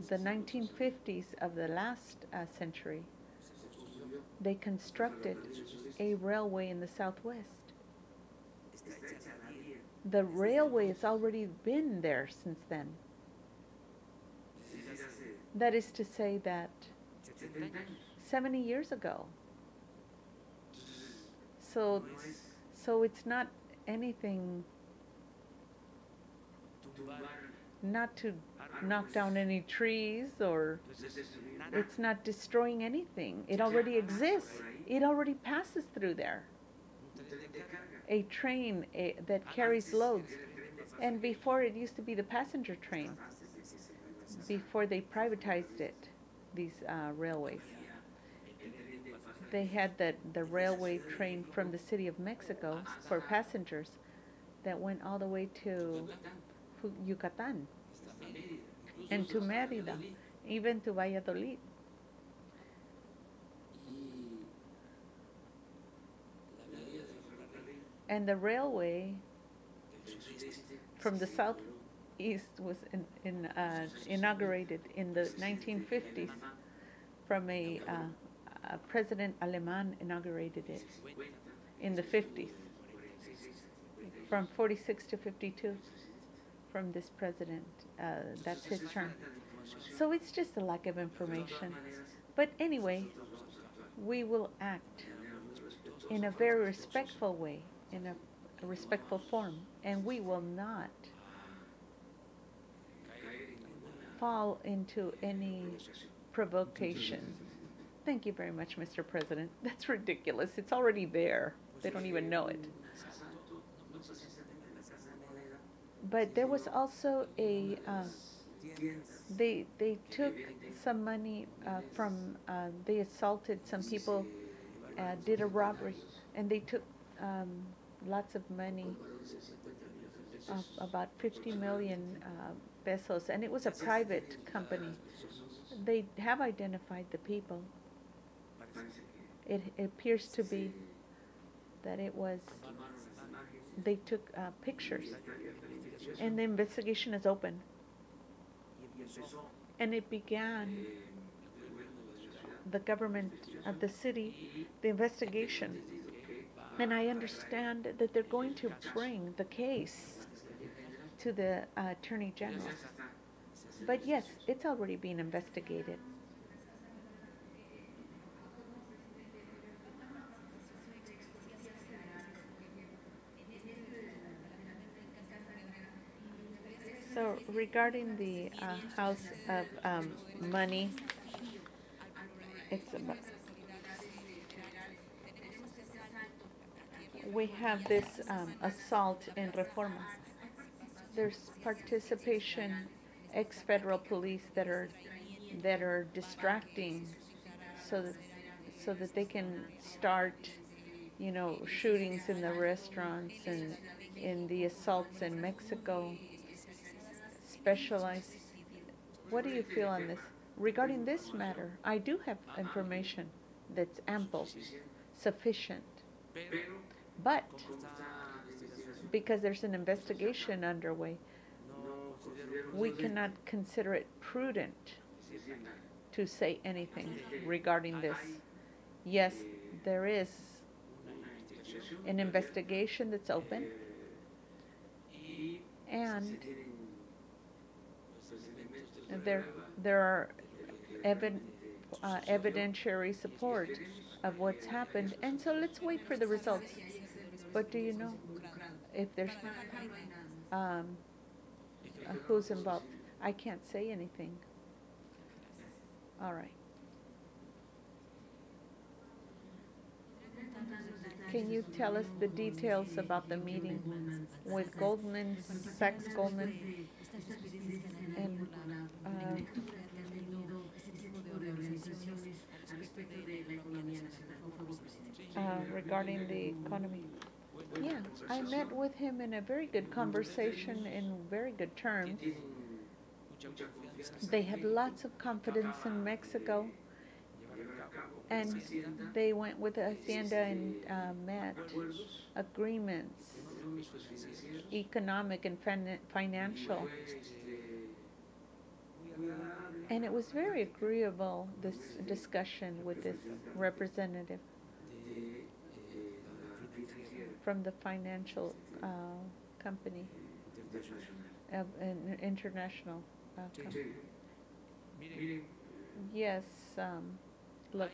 the 1950s of the last uh, century, they constructed a railway in the southwest. The railway has already been there since then. That is to say that 70 years ago. So, so it's not anything, not to knock down any trees or it's not destroying anything. It already exists. It already passes through there. A train a, that carries loads. And before it used to be the passenger train, before they privatized it, these uh, railways. They had the, the railway train from the city of Mexico for passengers that went all the way to Yucatan and to Mérida, even to Valladolid. And the railway from the south east was in, in, uh, inaugurated in the 1950s from a, uh, a president Aleman inaugurated it in the 50s from 46 to 52 from this president. Uh, that's his term. So it's just a lack of information. But anyway, we will act in a very respectful way, in a, a respectful form, and we will not fall into any provocation. Thank you very much, Mr. President. That's ridiculous. It's already there. They don't even know it. But there was also a, uh, they, they took some money uh, from, uh, they assaulted some people, uh, did a robbery, and they took um, lots of money, of about 50 million uh, pesos, and it was a private company. They have identified the people. It, it appears to be that it was, they took uh, pictures, and the investigation is open. And it began the government of the city, the investigation. And I understand that they're going to bring the case to the uh, Attorney General. But yes, it's already being investigated. So regarding the uh, House of um, Money, it's about, we have this um, assault in Reforma. There's participation, ex-federal police that are, that are distracting so that, so that they can start, you know, shootings in the restaurants and in the assaults in Mexico. Specialized. What do you feel on this? Regarding this matter, I do have information that's ample, sufficient. But because there's an investigation underway, we cannot consider it prudent to say anything regarding this. Yes, there is an investigation that's open, and there there are evid, uh, evidentiary support of what's happened, and so let's wait for the results. But do you know if there's um, uh, who's involved? I can't say anything. All right. Can you tell us the details about the meeting with Goldman Sachs Goldman and uh, uh, regarding the economy? Yeah, I met with him in a very good conversation in very good terms. They had lots of confidence in Mexico, and they went with Hacienda and uh, met agreements, economic and fin- financial. And it was very agreeable, this discussion with this representative from the financial uh, company, of an international uh, company. Yes, um, look,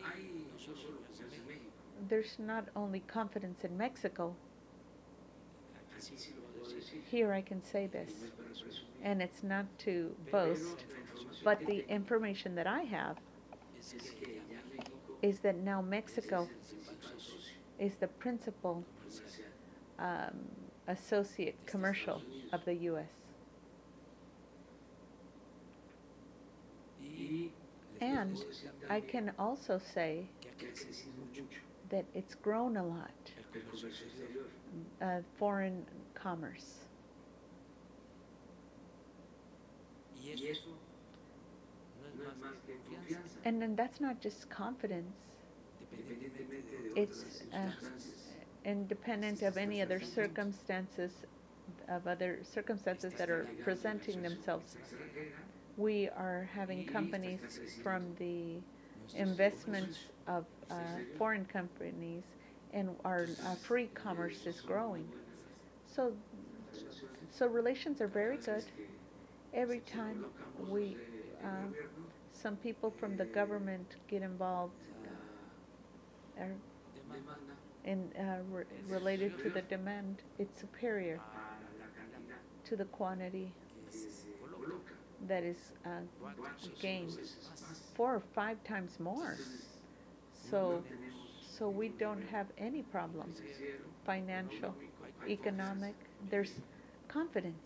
there's not only confidence in Mexico. Here I can say this, and it's not to boast, but the information that I have is that now Mexico is the principal um, associate commercial of the U.S. And I can also say that it's grown a lot, uh, foreign commerce. And then that's not just confidence. It's uh, independent of any other circumstances, of other circumstances that are presenting themselves. We are having companies from the investments of uh, foreign companies, and our uh, free commerce is growing. So, so relations are very good. Every time we, uh, some people from the government get involved, uh, in uh, re- related to the demand, it's superior to the quantity that is uh, gained, four or five times more. So, so we don't have any problem, financial, economic. There's confidence.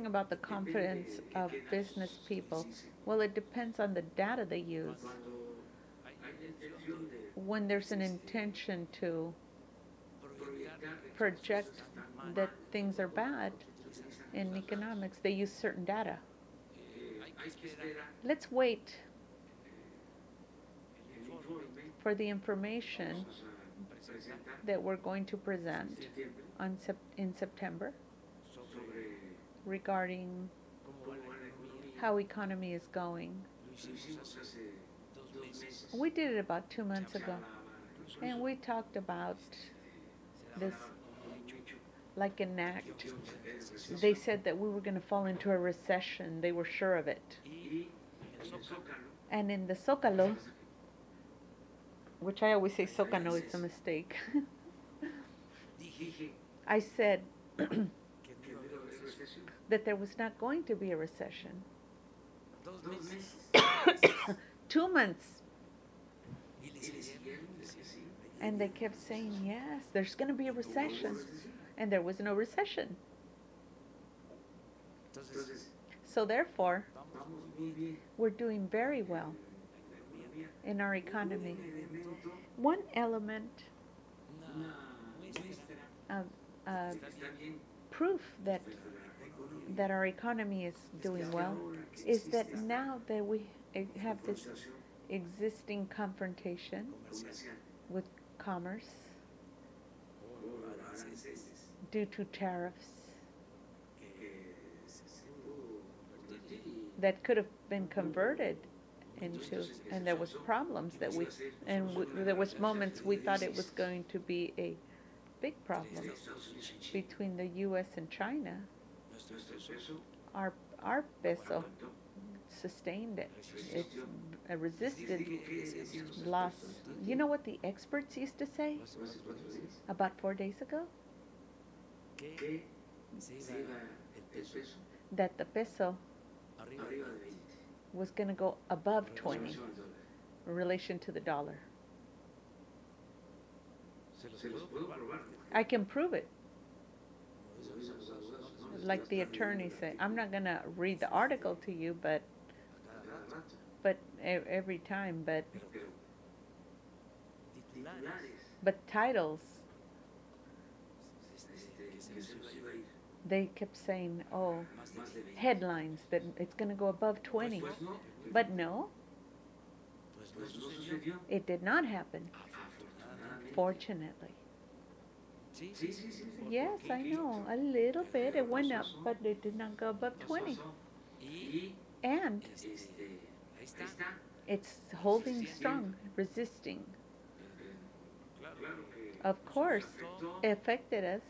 Something about the confidence of business people. Well, it depends on the data they use. When there's an intention to project that things are bad in economics, they use certain data. let's wait for the information that we're going to present on sep- in September regarding how economy is going. We did it about two months ago, and we talked about this like an act. They said that we were going to fall into a recession. They were sure of it. And in the Zócalo, which I always say Zócalo is a mistake, I said that there was not going to be a recession. Two months. Y le siguieron que sí. And they kept saying, yes, there's going to be a recession. And there was no recession. So therefore, vamos muy bien we're doing very well en la economía. in our economy. One element of uh, proof that. That our economy is doing well is that now that we have this existing confrontation with commerce due to tariffs that could have been converted into, and there was problems that we, and w- there was moments we thought it was going to be a big problem between the U.S. and China. Our our peso sustained it. It resisted loss. You know what the experts used to say about four days ago? That the peso arriba de 20. was going to go above 20 relación al dólar. in relation to the dollar. I can prove it, like the attorney said. I'm not going to read the article to you, but but every time, but but titles they kept saying, oh, más de 20. headlines that it's going to go above 20. But no, it did not happen, fortunately. Yes, I know. A little bit. It went up, but it did not go above 20. And it's holding strong, resisting. Of course, affected us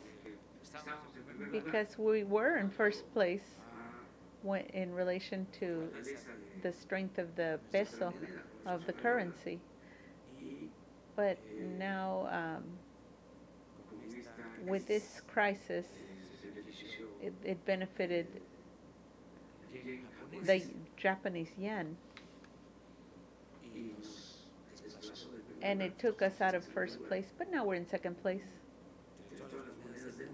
because we were in first place in relation to the strength of the peso, of the currency. But now, um, with this crisis, it, it benefited the Japanese yen, and it took us out of first place. But now we're in second place.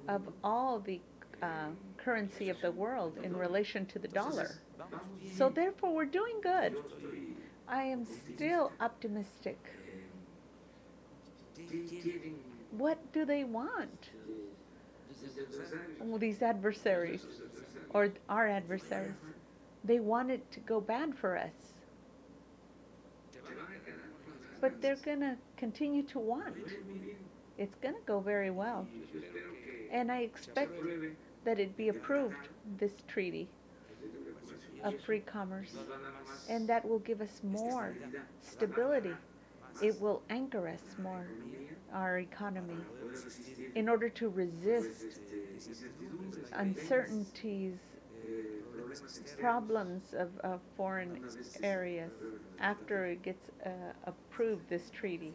of all the uh, currency of the world in relation to the dollar. So therefore, we're doing good. I am still optimistic. Eh, ¿qué quieren What do they want? these adversaries or our adversaries. They want it to go bad for us, but they're going to continue to want. It's going to go very well. And I expect that it be approved, this treaty of free commerce. And that will give us more stability. It will anchor us more, our economy. in order to resist uncertainties, problems of, of foreign areas after it gets uh, approved, this treaty.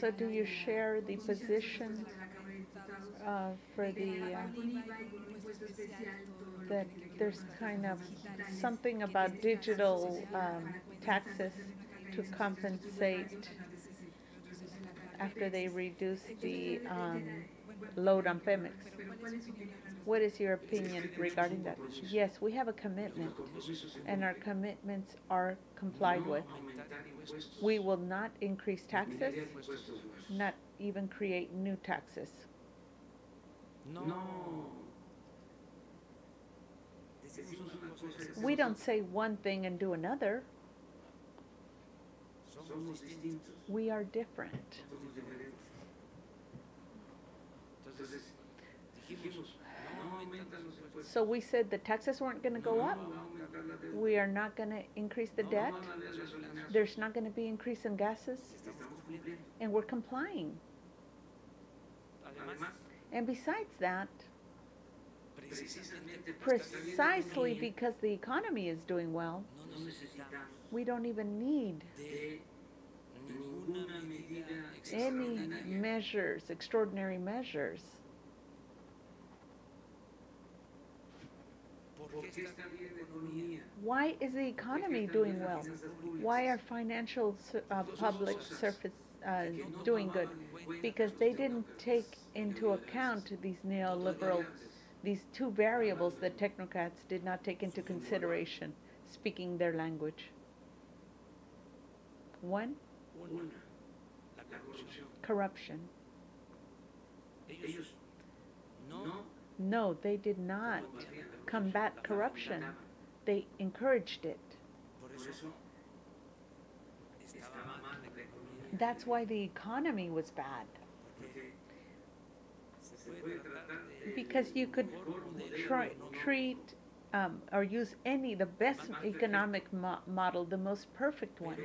So do you share the position uh, for the, uh, that there's kind of something about digital um, taxes to compensate after they reduce the um, load on Pemex? What is your opinion regarding that? Yes, we have a commitment, Los compromisos se and our commitments are complied with. We will not increase taxes, añadir impuestos nuevos. not even create new taxes. No. Decimos una cosa y We don't say one thing and do another. We are different. So we said the taxes weren't going to go up. We are not going to increase the debt. There's not going to be increase in gases. And we're complying. And besides that, precisely because the economy is doing well, we don't even need any measures, extraordinary measures. Why is the economy doing well? Why are financial uh, public surface uh, doing good? Because they didn't take into account these neoliberal, these two variables that technocrats did not take into consideration, speaking their language. One, Una, la corrupción. corruption. Ellos no No, they did not combat corruption. They encouraged it. Por eso estaba mal la economía. That's why the economy was bad. Porque se puede tratar de Because you could try, treat um, or use any, the best economic mo- model, the most perfect one.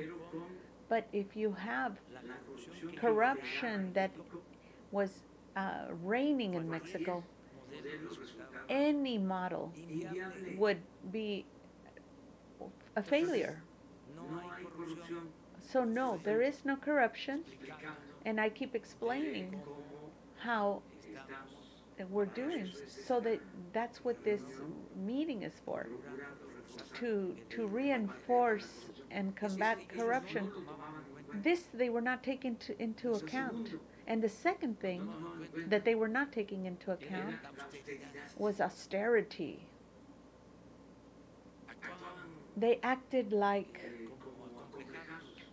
But if you have Corruption that- was uh, reigning in Mexico, any model would be a failure. So no, there is no corruption, and I keep explaining how we're doing. So that that's what this meeting is for to to reinforce and combat corruption. no tomaban en cuenta. This they were not taking to, into account. And the second thing No tomaban en cuenta that they were not taking into account era la austeridad. was austerity. They acted like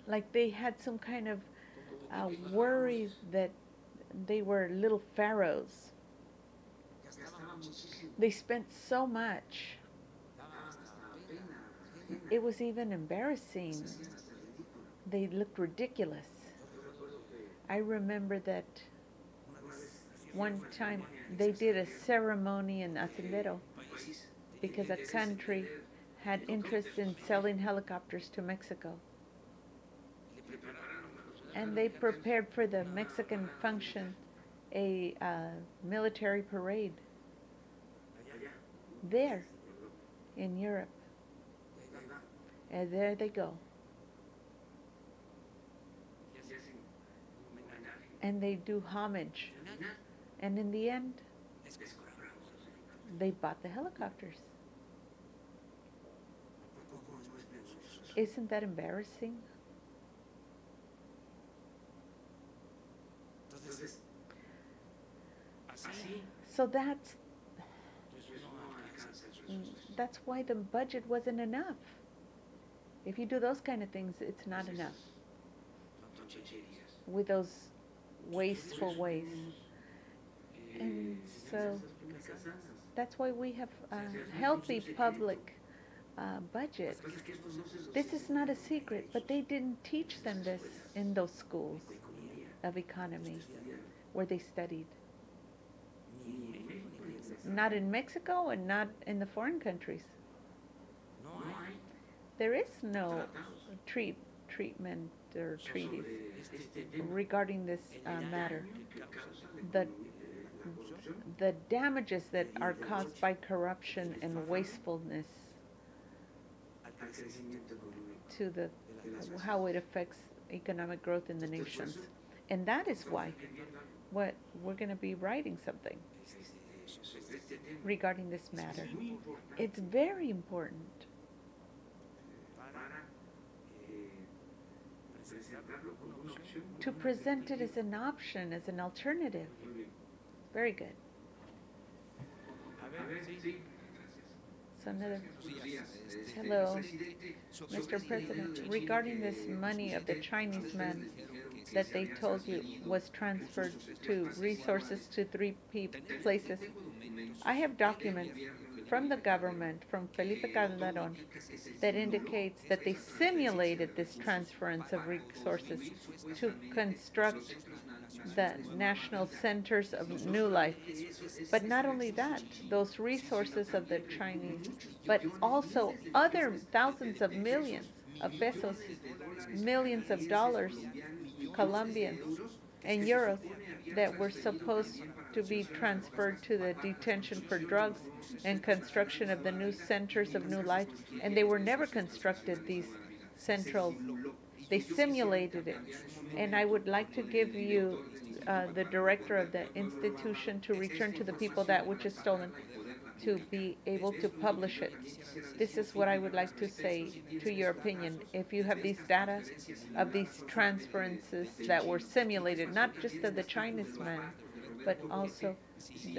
like they had some kind of uh, worry that they were little pharaohs. They spent so much. It was even embarrassing. They looked ridiculous. I remember that one time they did a ceremony in Acendero because a country had interest in selling helicopters to Mexico. And they prepared for the Mexican function a uh, military parade there in Europe. And there they go. And they do homage. And in the end, they bought the helicopters. Isn't that embarrassing? So that's that's why the budget wasn't enough. If you do those kind of things, it's not enough with those wasteful ways. And so- That's why we have a healthy public uh, budget. Lo que pasa es que estos no se los This is not a secret, but they didn't teach them this in those schools of economy where they studied. ni en México ni en Texas. Not in Mexico and not in the foreign countries. There is no treat, treatment or este tema. regarding this uh, matter. que The- economía, la corrupción. The damages that are caused by corruption and wastefulness al crecimiento económico to the de las naciones. how it affects economic growth in the nations. And that is why what we're going to be writing something Sobre este tema regarding this matter. It's very important to present it as an option, as an alternative. Very good. So another, Hello, Mr. President, regarding this money of the Chinese man that they told you was transferred to resources to three places. I have documents from the government, from Felipe Calderon, that indicates that they simulated this transference of resources to construct the national centers of new life. But not only that, those resources of the Chinese, but also other thousands of millions of pesos, millions of dollars, Colombians and euros that were supposed to be transferred to the detention for drugs and construction of the new centers of new life. And they were never constructed, these central, they simulated it. And I would like to give you uh, the director of the institution to return to the people that which is stolen to be able to publish it. This is what I would like to say to your opinion. If you have these data of these transferences that were simulated, not just of the Chinese man, but also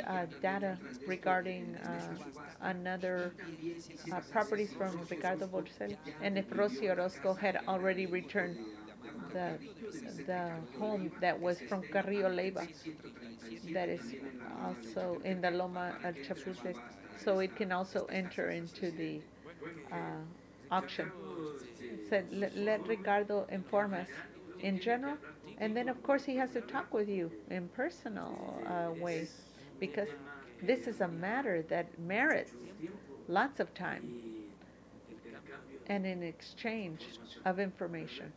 uh, data regarding uh, another uh, properties from Ricardo Porcel, and if Rosy Orozco had already returned the the home that was from Carrillo Leiva, that is also in the Loma of Chapultepec, so it can also enter into the uh, auction. Said, let, let Ricardo inform us. In general, and then of course he has to talk with you in personal uh, ways, because this is a matter that merits lots of time and in exchange of information.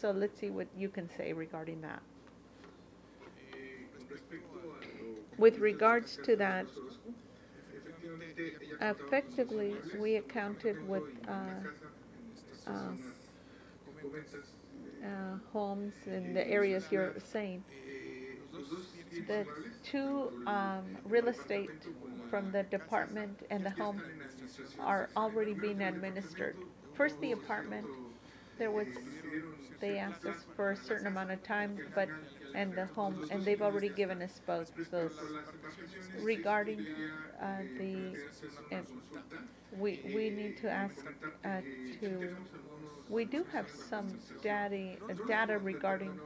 So let's see what you can say regarding that. With regards to that, effectively, we accounted with uh, uh, uh, homes in the areas you're saying. The two um, real estate from the department and the home are already being administered. First, the apartment, there was, they asked us for a certain amount of time, but, and the home, and they've already given us both those. Regarding uh, the, uh, we, we need to ask uh, to, we do have some data, data regarding,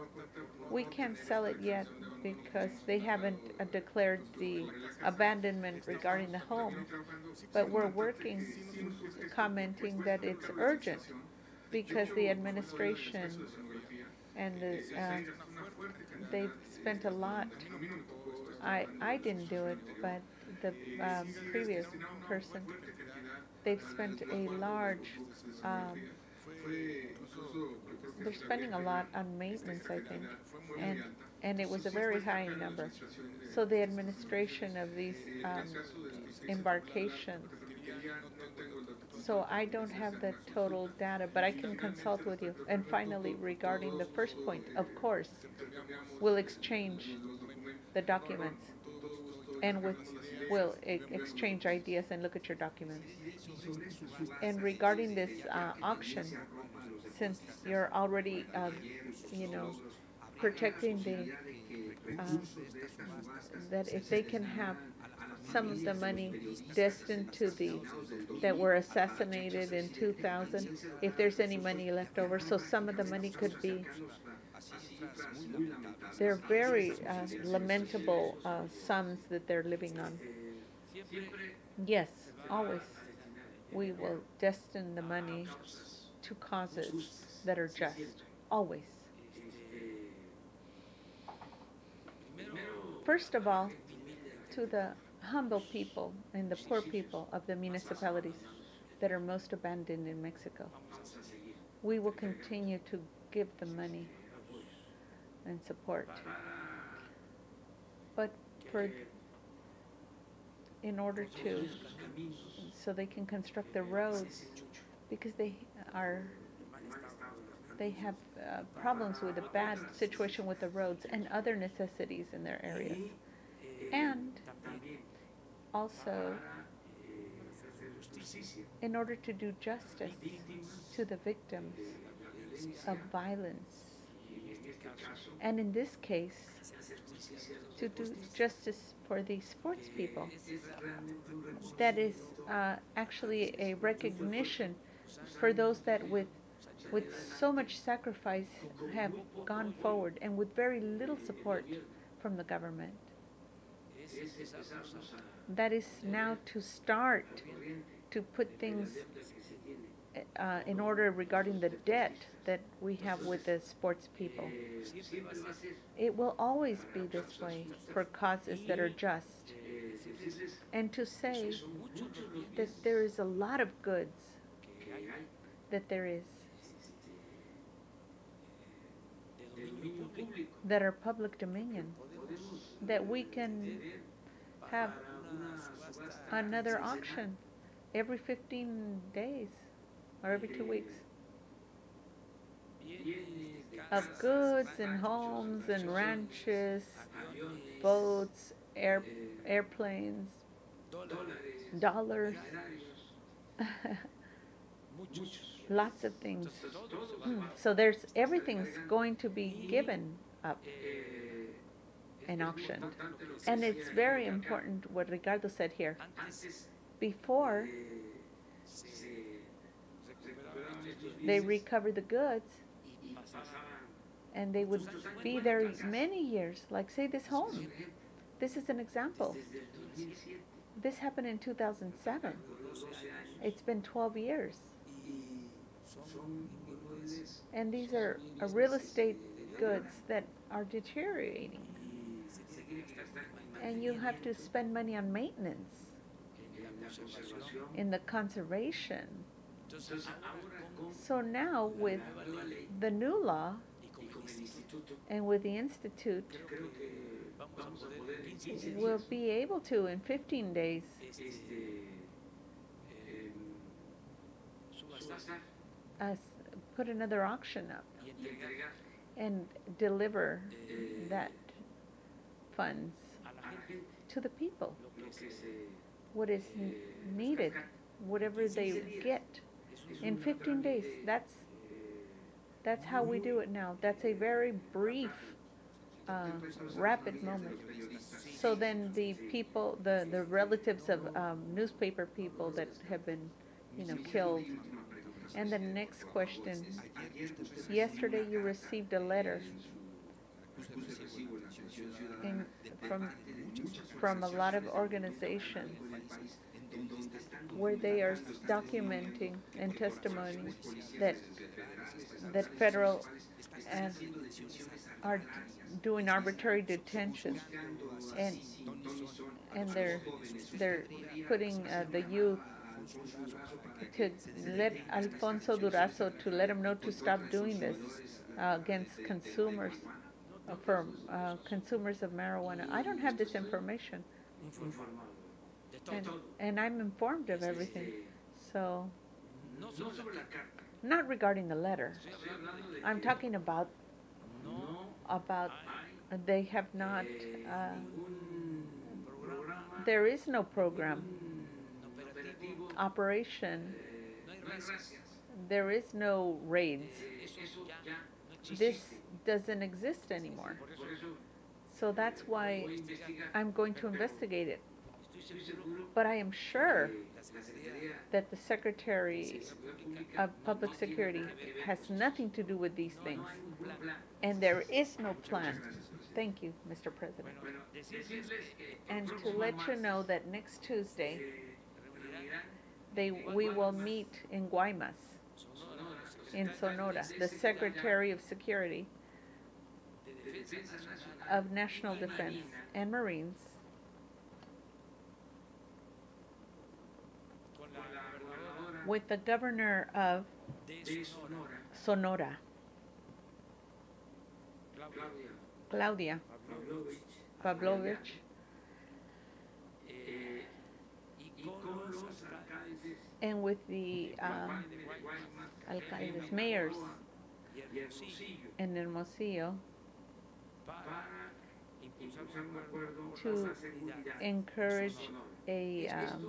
we can't sell it yet because they haven't uh, declared the abandonment regarding the home. But we're working, commenting that it's urgent because the administration and the, uh, they've spent a lot. I, I didn't do it, but the um, previous person, they've spent a large, um, they're spending a lot on maintenance, I think, and, and it was a very high number. So the administration of these um, embarkations, so I don't have the total data, but I can consult with you. And finally, regarding the first point, of course, we'll exchange the documents and with, we'll exchange ideas and look at your documents. And regarding this uh, auction, since you're already, um, you know, protecting the, uh, that if they can have some of the money destined to the, that were assassinated in 2000, if there's any money left over, so some of the money could be, they're very uh, lamentable uh, sums that they're living on. Yes, always. We will destine the money to causes that are just, always. First of all, to the humble people and the poor people of the municipalities that are most abandoned in Mexico. We will continue to give the money and support. But for, in order to, so they can construct the roads, because they are, they have uh, problems with a bad situation with the roads and other necessities in their areas. And also, in order to do justice to the victims of violence, and in this case, to do justice for the sports people. That is uh, actually a recognition for those that with with so much sacrifice have gone forward and with very little support from the government. That is now to start to put things uh, in order regarding the debt that we have with the sports people. It will always be this way for causes that are just. And to say that there is a lot of goods that there is that are public dominion that we can have another auction every 15 days or every two weeks. Of goods and homes and ranches, boats, air, eh, airplanes, dollars, lots of things. Entonces, Mm, So there's everything's going to be given up. eh, and auctioned. importante lo que And it's very important what Ricardo said here. Before they recover the goods and they would be there many years, like say this home. This is an example. Desde el 2007, This happened in 2007. por 12 años, It's been 12 years. y son inmuebles And these are uh, real estate goods that are deteriorating. y se tiene que gastar en And you have to spend money on maintenance, en la conservación. in the conservation. So now with the new law and with the institute, creo que vamos a poder en 15 we'll be able to in 15 days uh, put another auction up and deliver that funds to the people. What is needed, whatever they get in 15 days. That's that's how we do it now. That's a very brief, uh, rapid moment. So then the people, the, the relatives of um, newspaper people that have been, you know, killed. And the next question, yesterday you received a letter in, from, from a lot of organizations where they are documenting and testimony that, that federal and are doing arbitrary detention and, and they're, they're putting uh, the youth to let Alfonso Durazo to let him know to stop doing this uh, against consumers uh, for uh, consumers of marijuana. I don't have this information, and, and I'm informed of everything. So, no sobre la carta, not regarding the letter. estoy hablando de I'm talking about about they have not. eh, Uh, there is no program operation. eh, no hay gracias. There is no raids. Eh, eso ya no This doesn't exist anymore. So that's why voy a investigar. I'm going to investigate it. But I am sure that the Secretary of Public Security has nothing to do with these things. And there is no plan. Thank you, Mr. President. And to let you know that next Tuesday, they, we will meet in Guaymas, in Sonora, the Secretary of Security of National Defense and Marines with the governor of Sonora, Claudia. Pavlovich, and with the um, alcaldes, mayors, in Hermosillo. To encourage a um,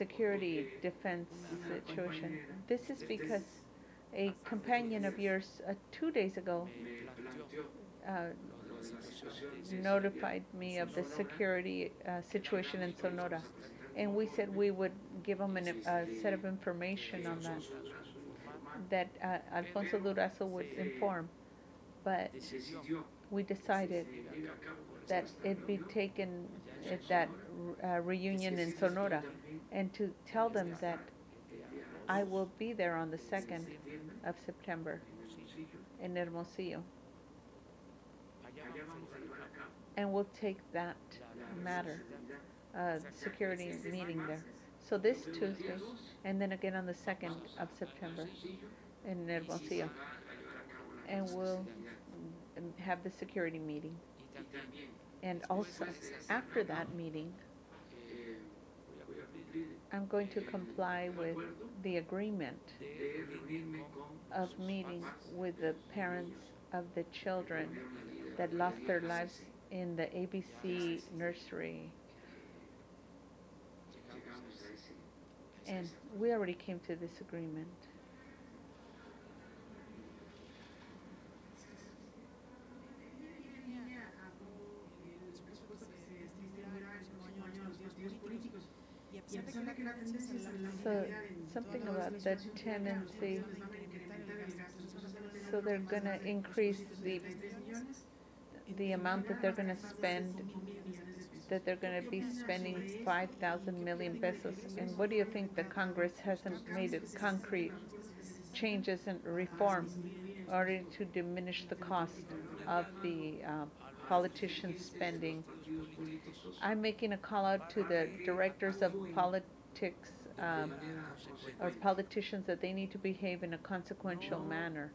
security defense situation. This is because a companion of yours uh, two days ago uh, notified me of the security uh, situation in Sonora. And we said we would give an, a set of information on that, that uh, Alfonso Durazo would inform. But we decided that it be taken at that uh, reunion in Sonora and to tell them that I will be there on the 2nd of September in Hermosillo. And we'll take that matter, uh, security meeting there. So this Tuesday, and then again on the 2nd of September in Hermosillo. And we'll mm, have the security meeting. And also, after that meeting, I'm going to comply with the agreement of meeting with the parents of the children that lost their lives in the ABC nursery. And we already came to this agreement. So, something about the tendency, so they're gonna increase the, the amount that they're gonna spend, that they're gonna be spending five thousand million pesos. And what do you think the Congress hasn't made it concrete changes and reform in order to diminish the cost of the uh, politicians' spending? I'm making a call out to the directors of politics, um, or politicians that they need to behave in a consequential manner.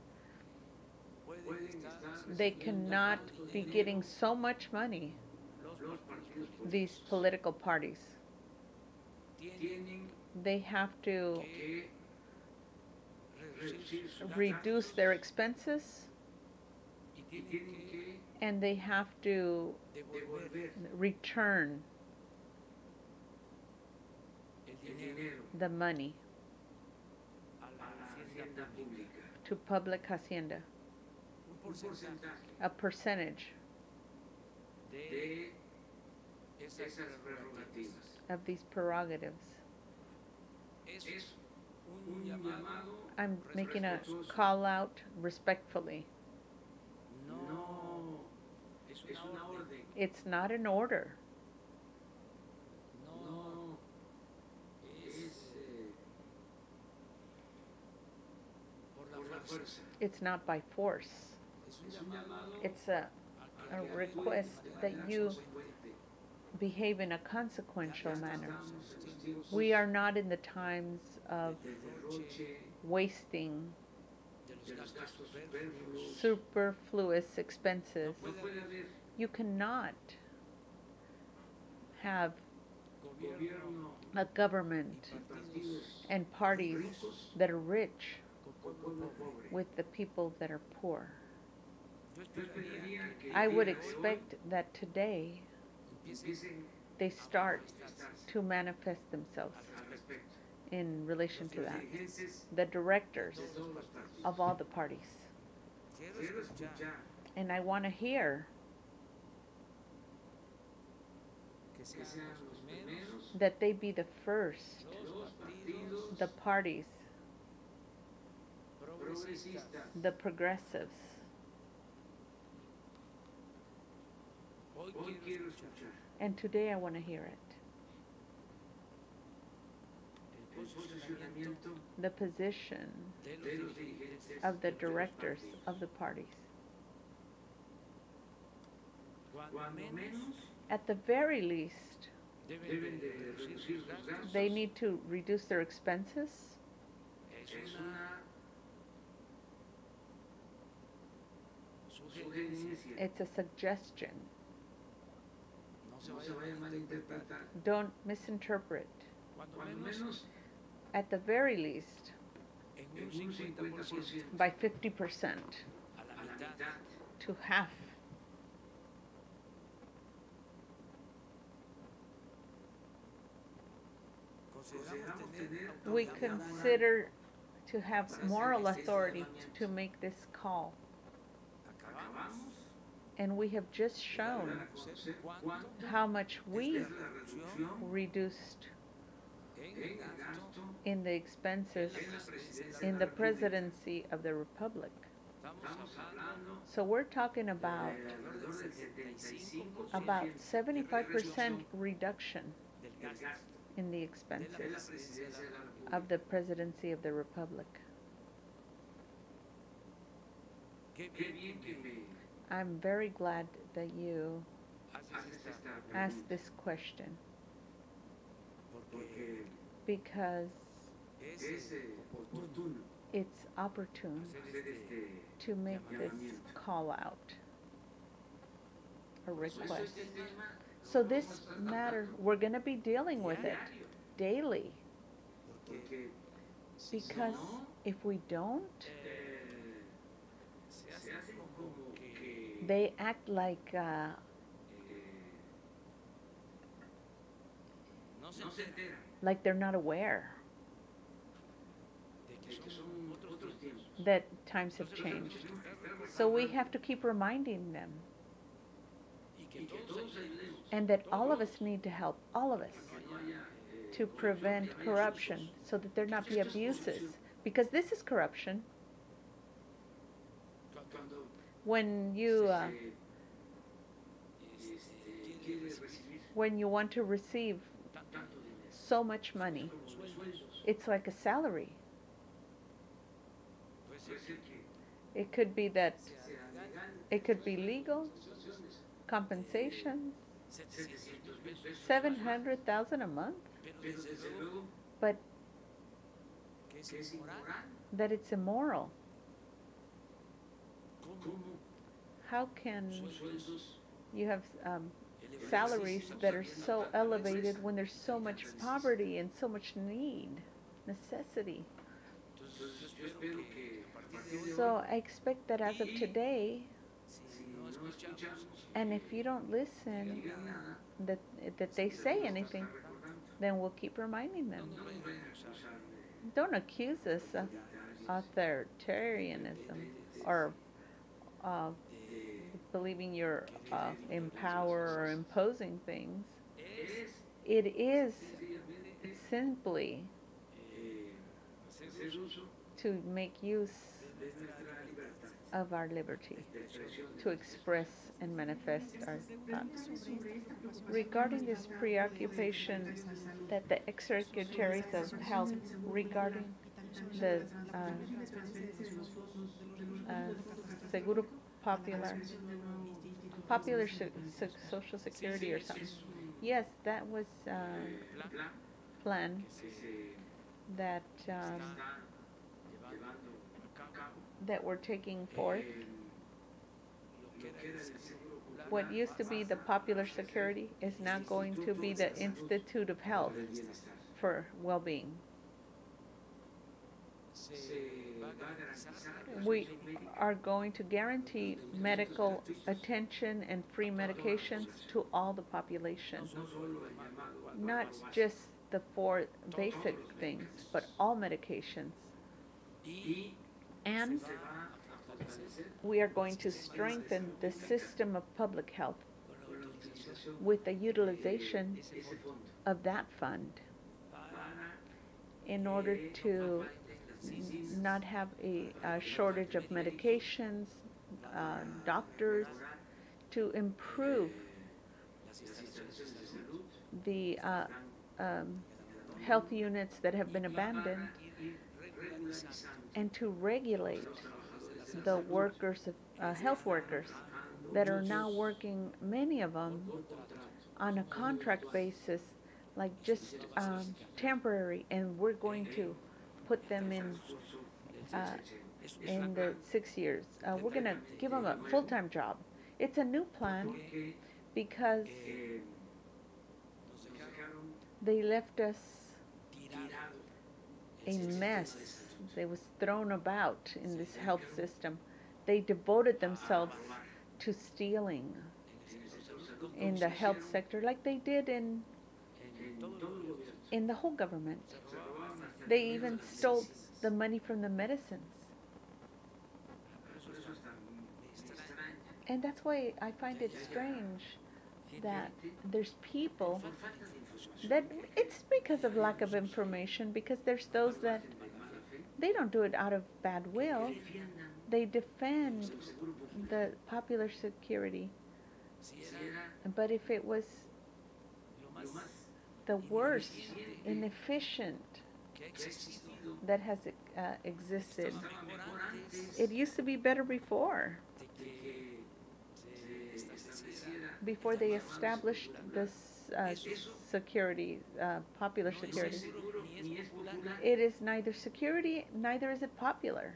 They cannot be getting so much money, these political parties. They have to reduce their expenses and they have to return the money to public hacienda, a percentage of these prerogatives. I'm making a call out respectfully. It's not an order. It's not by force. It's a, a request that you behave in a consequential manner. We are not in the times of wasting superfluous expenses. You cannot have a government and parties that are rich with the people that are poor. I would expect that today they start to manifest themselves in relation to that. The directors of all the parties. And I want to hear that they be the first, the parties, the progressives. And today I want to hear it. The position of the directors of the parties. At the very least, they need to reduce their expenses. Mm, it's a suggestion. Don't misinterpret. At the very least, by 50% to half. We consider to have moral authority to make this call. And we have just shown how much we reduced in the expenses in the presidency of the republic. So we're talking about de alrededor del 75% about 75% reduction in the expenses of the presidency of the republic. I'm very glad that you asked this question because it's opportune to make this call out a request. So this matter, we're gonna be dealing with it daily because if we don't, they act like uh, no se enteran. like they're not aware. De que son otros tiempos. that times have changed. So we have to keep reminding them. Y que todos ayudemos and that all of us need to help, all of us, que no haya eh, to prevent corruption so that there not be abuses. Because this is corruption. When you, uh, when you want to receive so much money, it's like a salary. It could be that it could be legal, compensation, 700 mil pesos, seven hundred thousand a month, but that it's immoral. ¿Cómo How can you have um, salaries that are so elevated when there's so much poverty and so much need, necessity? Entonces yo espero que a partir de So I expect that as of today, si no escuchamos and if you don't listen, that that they say anything, then we'll keep reminding them. No nos vayan a acusar de Don't accuse us of authoritarianism or uh, believing you're uh, in power or imposing things. It is simply to make use of our liberty to express and manifest our thoughts. Regarding this preoccupation that the ex-secretaries of health regarding the uh, uh, Seguro Popular, Popular Se- Se- Social Security or something. Yes, that was uh, plan that um, that we're taking forth. What used to be the Popular Security is now going to be the Institute of Health for Well-being. We are going to guarantee medical attention and free medications to all the population. Not just the four basic things, but all medications. And we are going to strengthen the system of public health with the utilization of that fund in order to not have a, a shortage of medications, uh, doctors, to improve the uh, um, health units that have been abandoned and to regulate the workers, uh, health workers that are now working, many of them, on a contract basis, like just um, temporary, and we're going to put them in uh, in the six years. Uh, we're gonna give them a full-time job. It's a new plan because they left us a mess. They was thrown about in this health system. They devoted themselves to stealing in the health sector like they did in, in the whole government. They even stole the money from the medicines. And that's why I find it strange that there's people that it's because of lack of information because there's those that they don't do it out of bad will they defend the popular security, but if it was the worst, inefficient that has uh, existed, it used to be better before, before they established this uh, security, uh, popular security. It is neither security, neither is it popular.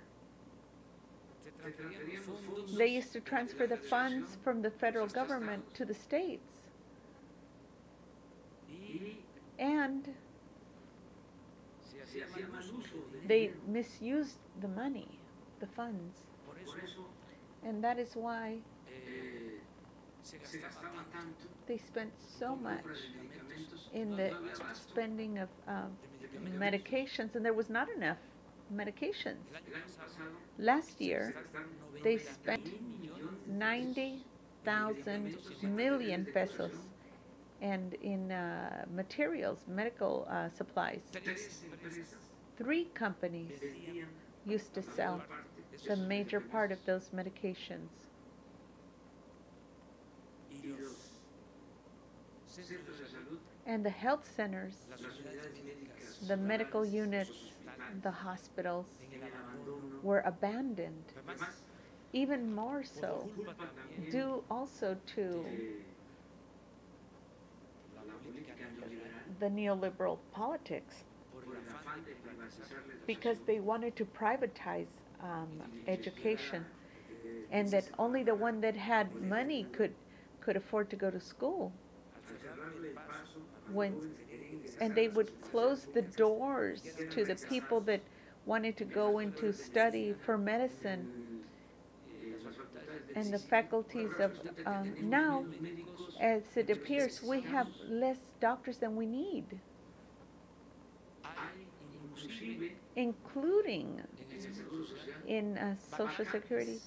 They used to transfer the funds from the federal government to the states, and they misused the money, the funds, and that is why they spent so much in the spending of medications, and there was not enough medications. Last year, they spent mil millones ninety thousand million pesos and in uh, materials, medical uh, supplies. Three companies used to sell mayor parte de the major part of those medications. y los centros de salud, And the health centers, las unidades médicas, the medical units, the hospitals en el abandono. were abandoned, even more so, due also to de la la política política neoliberal the neoliberal politics because they wanted to privatize um, education and that only the one that had money could could afford to go to school. When- and they would close the doors to the people that wanted to go into study for medicine eh, las facultades de and the faculties of tenemos now as it appears we have less doctors than we need. Including in uh, social security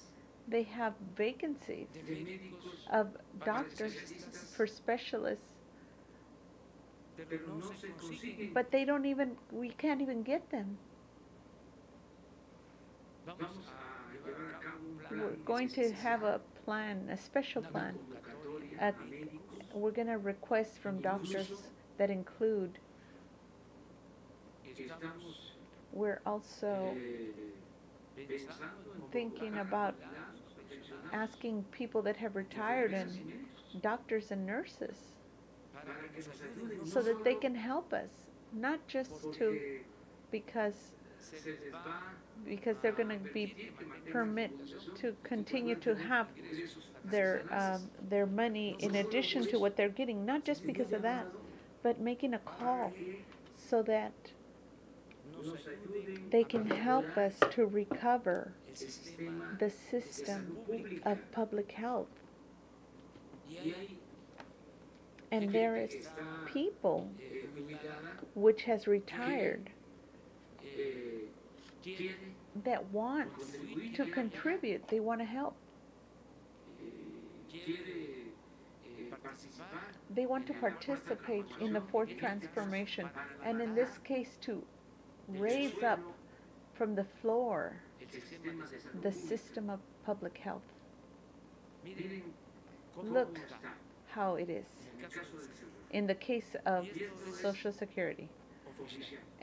they have vacancies of doctors for specialists. But they don't even we can't even get them We're going to have a plan a special plan at- we're going to request from doctors that include we're also thinking about asking people that have retired and doctors and nurses so that they can help us not just to because because they're going to be permit to continue to have their um, their money in addition to what they're getting not just because of that but making a call so that they can help us to recover the system of public health. And there is people which has retired that wants to contribute they want to help they want to participate in the fourth transformation and in this case to raise up from the floor the system of public health Look. how it is in the case of social security.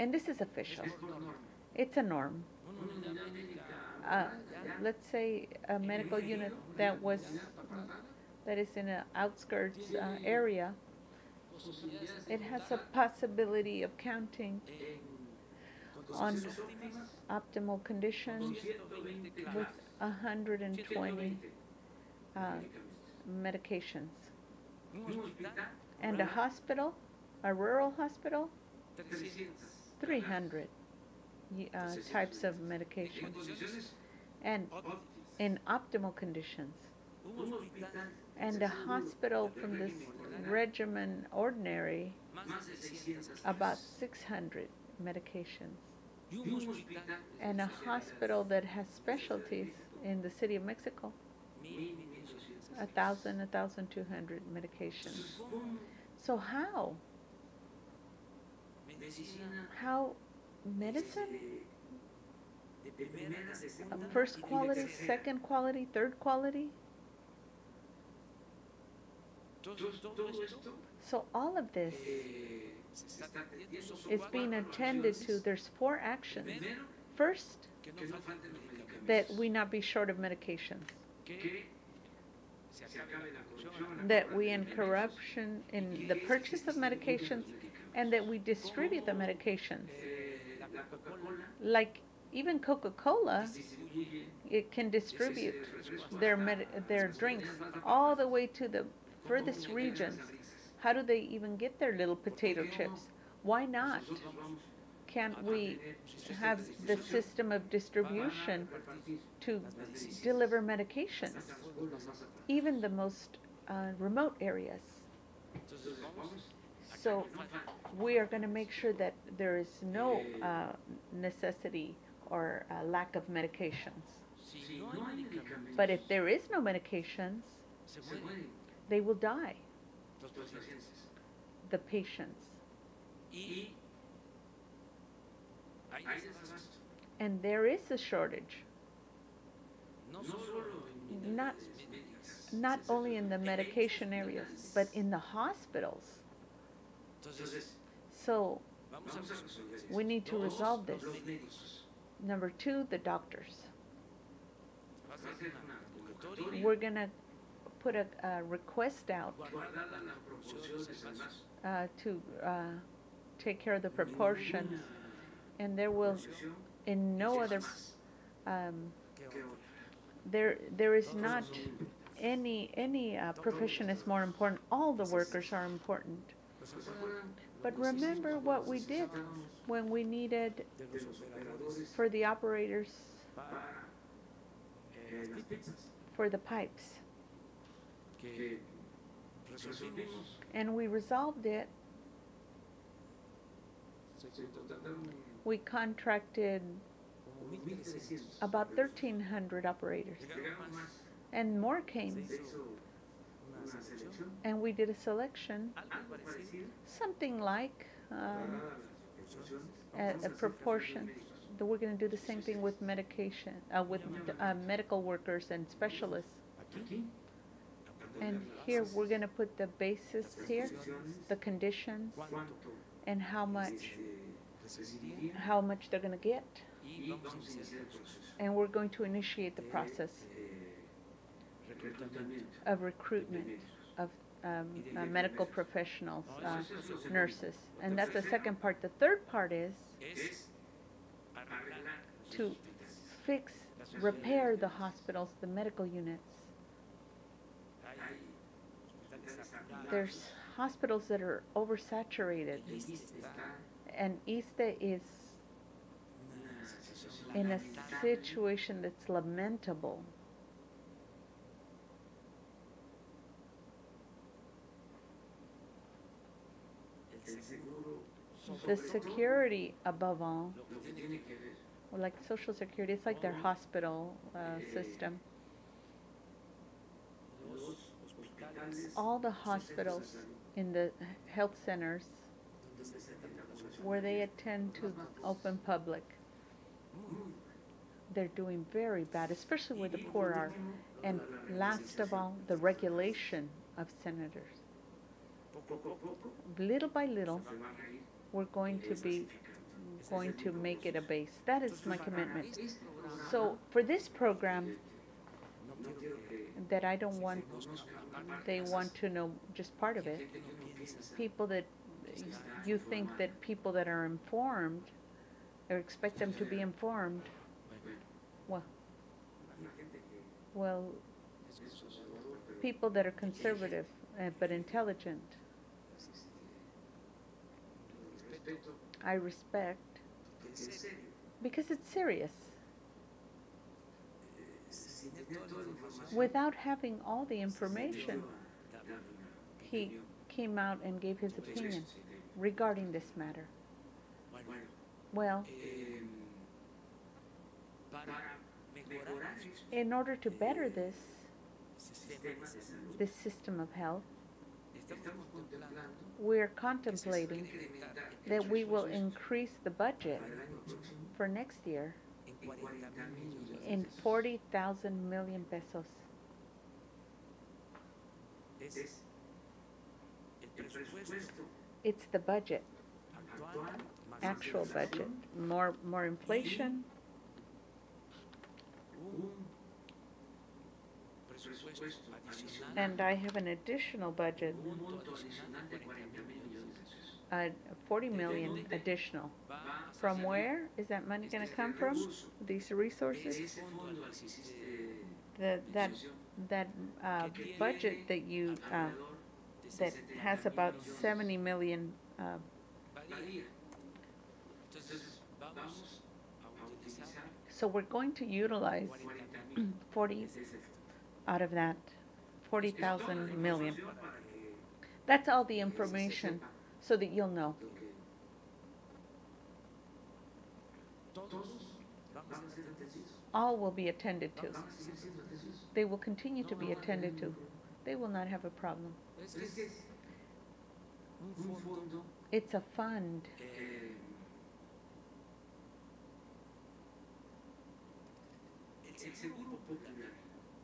And this is official. It's a norm. Uh, let's say a medical unit that was that is in an outskirts uh, area. It has a possibility of counting on optimal conditions with 120 uh, medications. And a hospital a rural hospital 300. 300 uh, types of medications and in optimal conditions Un un hospital hospital and a hospital from this regimen ordinary más de 600 about 600 medications Y y un un hospital hospital and a hospital that has specialties in the city of Mexico, mil a thousand, a thousand two hundred medications. So how, how medicine First quality, second quality, third quality. So all of this is being attended to. There's four actions. First, that we not be short of medications. That we end corruption in the purchase of medications. And that we distribute the medications. Like even Coca-Cola, it can distribute their their drinks all the way to the furthest regions. How do they even get their little potato chips? Why not? Can't we have the system of distribution to deliver medications, even the most uh, remote areas? So we are going to make sure that there is no uh, necessity or uh, lack of medications. But if there is no medications, they will die, the patients. And there is a shortage, Not- not only in the medication areas, but in the hospitals. Entonces Entonces, So, vamos a vamos a resolver resolver We need to resolve this. number two, the doctors. va a Va a ser ser una una convocatoria convocatoria We're going to put a, a request out guardada las proporciones al más uh, to uh, take care of the proportions, and there will, in no other, um, que que otra. otra. there there is not any any uh, profession is more important. All the workers are important. Pues, ¿se acuerdan But remember what we did when we needed de de los los operadores operadores for the operators para para las las pipas pizzas for the pipes, que que resolvimos resolvimos. and we resolved it. se Se contrataron We contracted como como 1.300. about 1,300 operators, llegaron Llegaron más más. and more came. And we did a selection, algo Algo parecido parecido. something like um, guardadas las proporciones. a, a proportion. that we're going to do the same thing with medication, uh, with uh, medical workers and specialists. And here we're going to put the basis here, the conditions, and how much how much they're going to get. y y vamos vamos a a iniciar iniciar el proceso. And we're going to initiate the process reclutamiento of recruitment of um, uh, medical professionals, uh, Eso es lo segundo. nurses. And that's the second part. The third part is es Es arreglar los To- fix, repair the hospitals, the medical units. Hay hospitales saturados. There's hospitals that are oversaturated, and ISSSTE is in a situation that's lamentable. el seguro The security, above all, like Social Security, it's like their hospital uh, system. All the hospitals in the health centers where they attend to open public, they're doing very bad, especially where the poor are. And last of all, the regulation of senators. Little by little, we're going to be going to make it a base. That is my commitment. So for this program that I don't want, they want to know just part of it. People that you think that people that are informed or expect them to be informed, well, well, people that are conservative uh, but intelligent, I respect porque en serio because it's serious. sin tener toda la información Without having all the information, he came out and gave his opinion regarding this matter. Well, para para mejorar mejorar el estos in order to better this, sistema sistemas de de salud salud this system of health, estamos estamos contemplando contemplando we're contemplating that we will increase the budget para el año próximo for next year en 40 mil millones de in forty thousand million pesos. Es el presupuesto It's the budget, actual más actual inflación, budget. More, more inflation, un presupuesto adicional, and I have an additional budget, 40 uh, forty million additional. From where is that money gonna come from? These resources? The, that, that, uh, budget that you, uh, that has about seventy million, uh, so we're going to utilize 40 out of that, forty es toda la thousand million. That's all the information, so that you'll know. All will be attended to. They will continue to be attended to. They will not have a problem. It's a fund.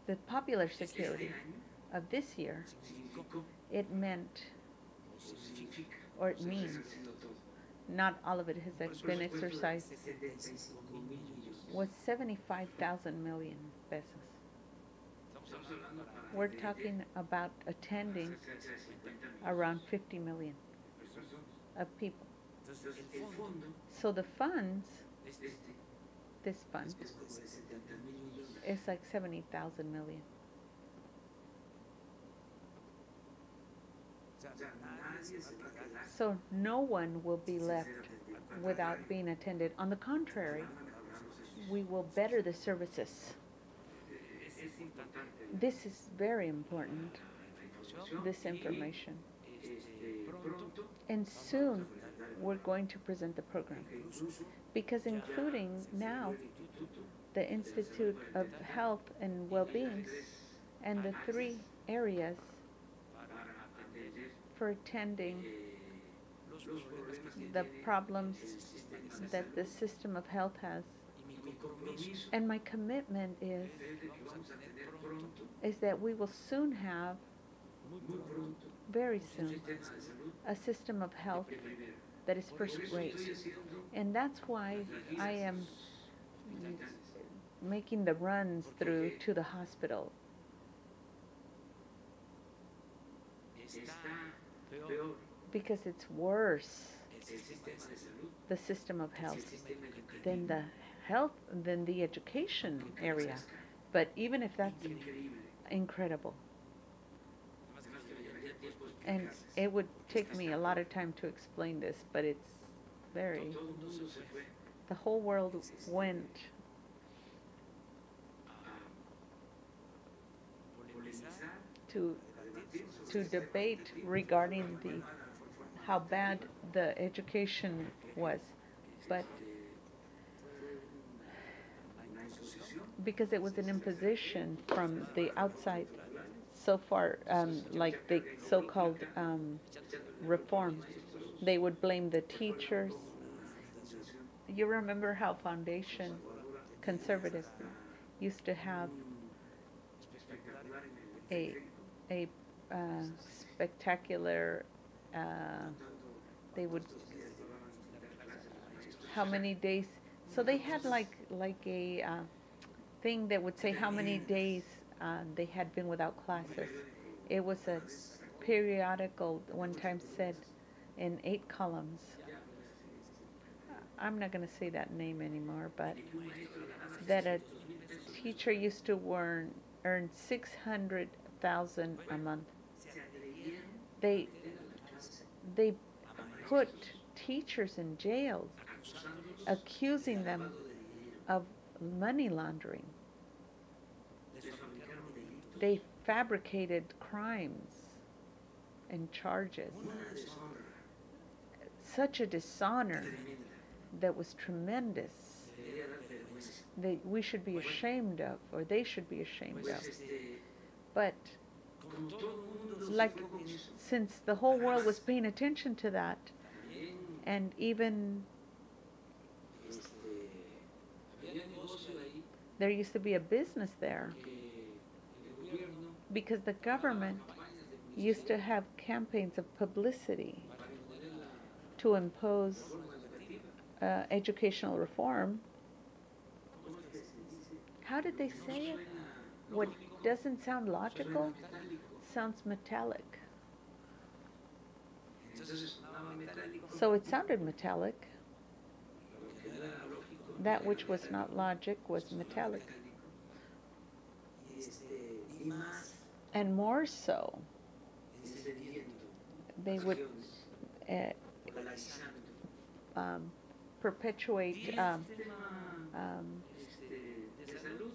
The popular security of this year, it meant, o o significa significa or it means, not all of it has been exercised, 75 was seventy-five thousand million pesos. estamos Estamos hablando hablando para We're talking about attending cerca de 50 millones around fifty million of people. entonces Entonces, el el fondo fondo, So the funds, this fund, es como de 70 mil millones. is like seventy thousand million. So no one will be left without being attended. On the contrary, we will better the services. This is very important, this information. And soon, we're going to present the program. Because including now the Institute of Health and Well-being and the three areas for attending los los problemas que problemas que the problems el sistema de that the system of health has. y mi Mi compromiso compromiso And my commitment is, es de que vamos a tener pronto, is that we will soon have, muy muy pronto pronto, very soon, sistema de salud a system of health that is first rate. And that's why I am making the runs through to the hospital. está Está peor peor Because it's worse, el el sistema sistema de salud the system of health, than the health, than the education area. But even if that's incredible, Además que me llevaría tiempo and it would take me a lot of time to explain this, but it's very, Todo el mundo se fue the whole world went to, a debatir sobre to debate regarding the, Muy mala fue how bad the education was. But because it was an imposition from the outside, so far, um, like the so-called, um, reform. They would blame the teachers. You remember how Foundation Conservative used to have a, a uh, spectacular, uh, they would, how many days, so they had like, like a, uh, thing that would say how many days, uh, they had been without classes. It was a periodical, one time said, in eight columns. I'm not gonna say that name anymore, but that a teacher used to earn, earn six hundred thousand a month. They, they put teachers in acusándolos accusing them of money laundering. They fabricated crimes and charges. Such a dishonor. That was tremendous that we should be ashamed of, or they should be ashamed of. But like, since the whole world was paying attention to that, and even There used to be a business there because the government used to have campaigns of publicity to impose. Uh, educational reform. How did they say it? What doesn't sound logical sounds metallic. So it sounded metallic. That which was not logic was metallic. And more so, they would uh, um, perpetuate um, um, este, de salud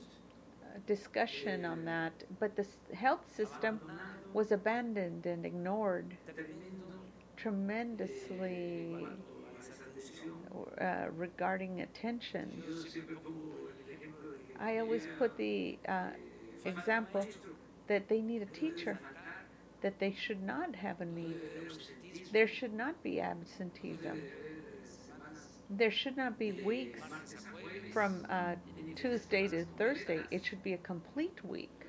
a discussion on that, but the health system was abandoned and ignored tremendously cuanto a esa atención. uh, regarding attention. Yo siempre pongo el ejemplo de que I always put the uh, example that they need a teacher, that they should not have a need. There should not be absenteeism. There should not be weeks from uh, Tuesday to Thursday. It should be a complete week.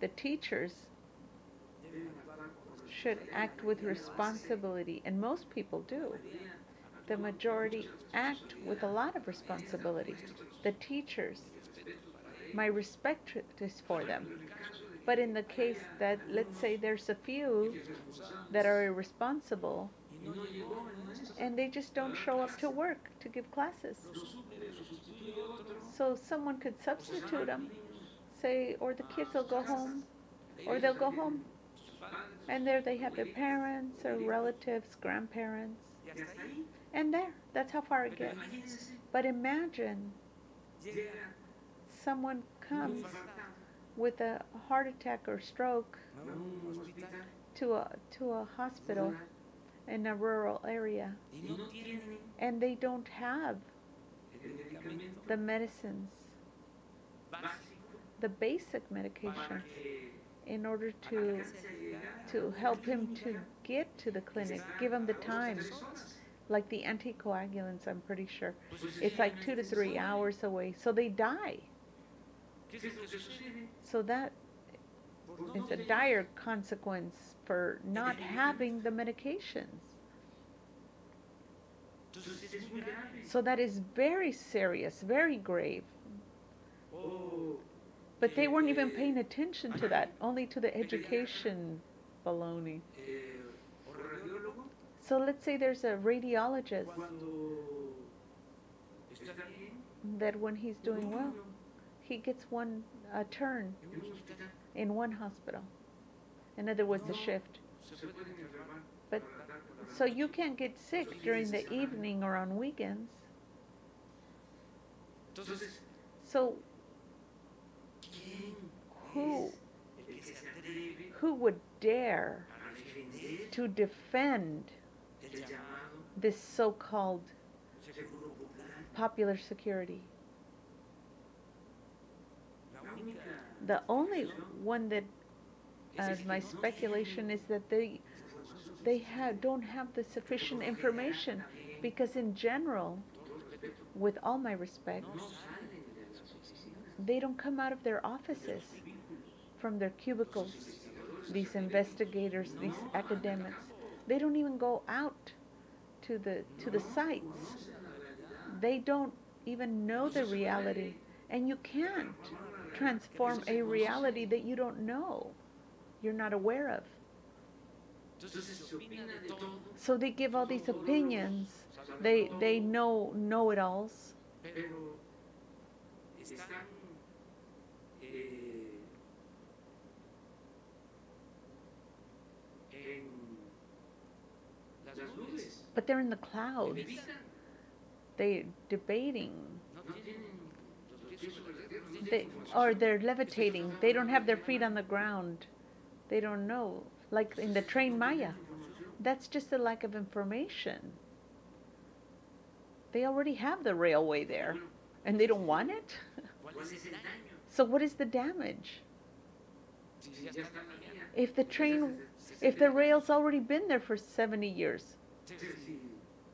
The teachers should act with responsibility, and most people do. The majority act with a lot of responsibility. The teachers, my respect is for them. But in the case that, let's say, there's a few that are irresponsible And they just don't show up to work to give classes. So someone could substitute them, say, or the kids will go home, or they'll go home. And there they have their parents or relatives, grandparents, and there, that's how far it gets. But imagine someone comes with a heart attack or stroke to a to a hospital in a rural area and they don't have the medicines, the basic medication in order to to help him to get to the clinic, give him the time. Like the anticoagulants, I'm pretty sure. It's like two to three hours away, so they die. So that No a dire consequence for not having the medications. Entonces es muy grave. So that is very serious, very grave. But they weren't even paying attention to that, only to the education baloney. eh, So let's say there's a radiologist bien that when he's doing well, he gets one a turn en un hospital in one hospital. In other words, a oh. shift. pueden enfermar But- por la tarde, por la So you can't get sick during the evening or on weekends. So who es el que se atreve who would dare to defend this so-called popular security? La única The only one that, es uh, my speculation is that they they have don't have the sufficient Por lo general, information because in general, con todo respeto, with all my respect, no salen de las oficinas, they don't come out of their offices from their cubicles. These investigators, these academics, they don't even go out to the to the sites. conocen la realidad. They don't even know the reality, and you can't transform a reality that you don't know, you're not aware of. Entonces se opina de todo, So they give all these opinions. They they know know-it-alls, pero están eh, en las nubes, but they're in the clouds. levitan, They debating. no tienen los pies sobre la tierra, no They or they're levitating. They don't have their feet on the ground. They don't know. Like in the train Maya. That's just a lack of information. They already have the railway there, and they don't want it. So what is the damage? If the train, if the rail's already been there for 70 years,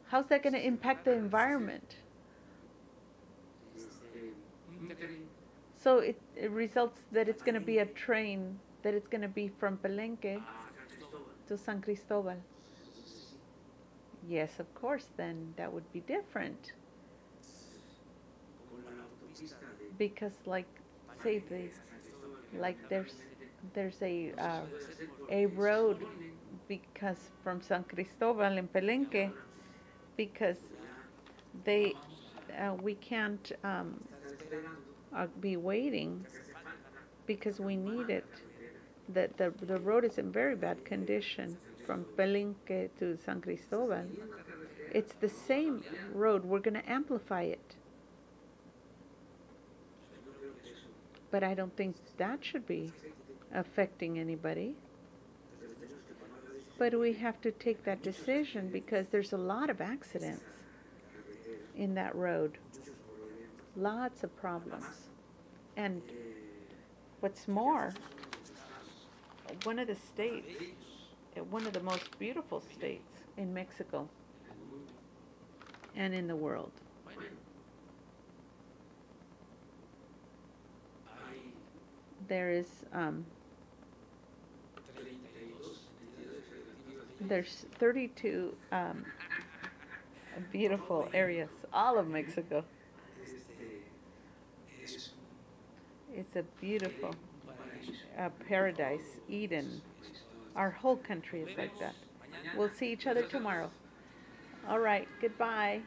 how's that going to impact the environment? Este, un tren So it, it results that it's gonna be a train, that it's gonna be from Palenque a San Cristóbal. to San Cristobal. Yes, of course, then that would be different. Como la autopista de Because like, say the, like there's, there's a, uh, a road because from San Cristobal in Palenque, because they, uh, we can't, um, uh, be waiting because we need it. The, the, the road is in very bad condition from Palenque to San Cristobal. It's the same road, we're gonna amplify it. But I don't think that should be affecting anybody. But we have to take that decision because there's a lot of accidents in that road. Lots of problems. And what's more, one of the states, uh, one of the most beautiful states in Mexico and in the world. There is, um, there's 32 um, beautiful areas, all of Mexico. It's a beautiful uh, paradise, Eden. Our whole country is like that. We'll see each other tomorrow. All right, goodbye.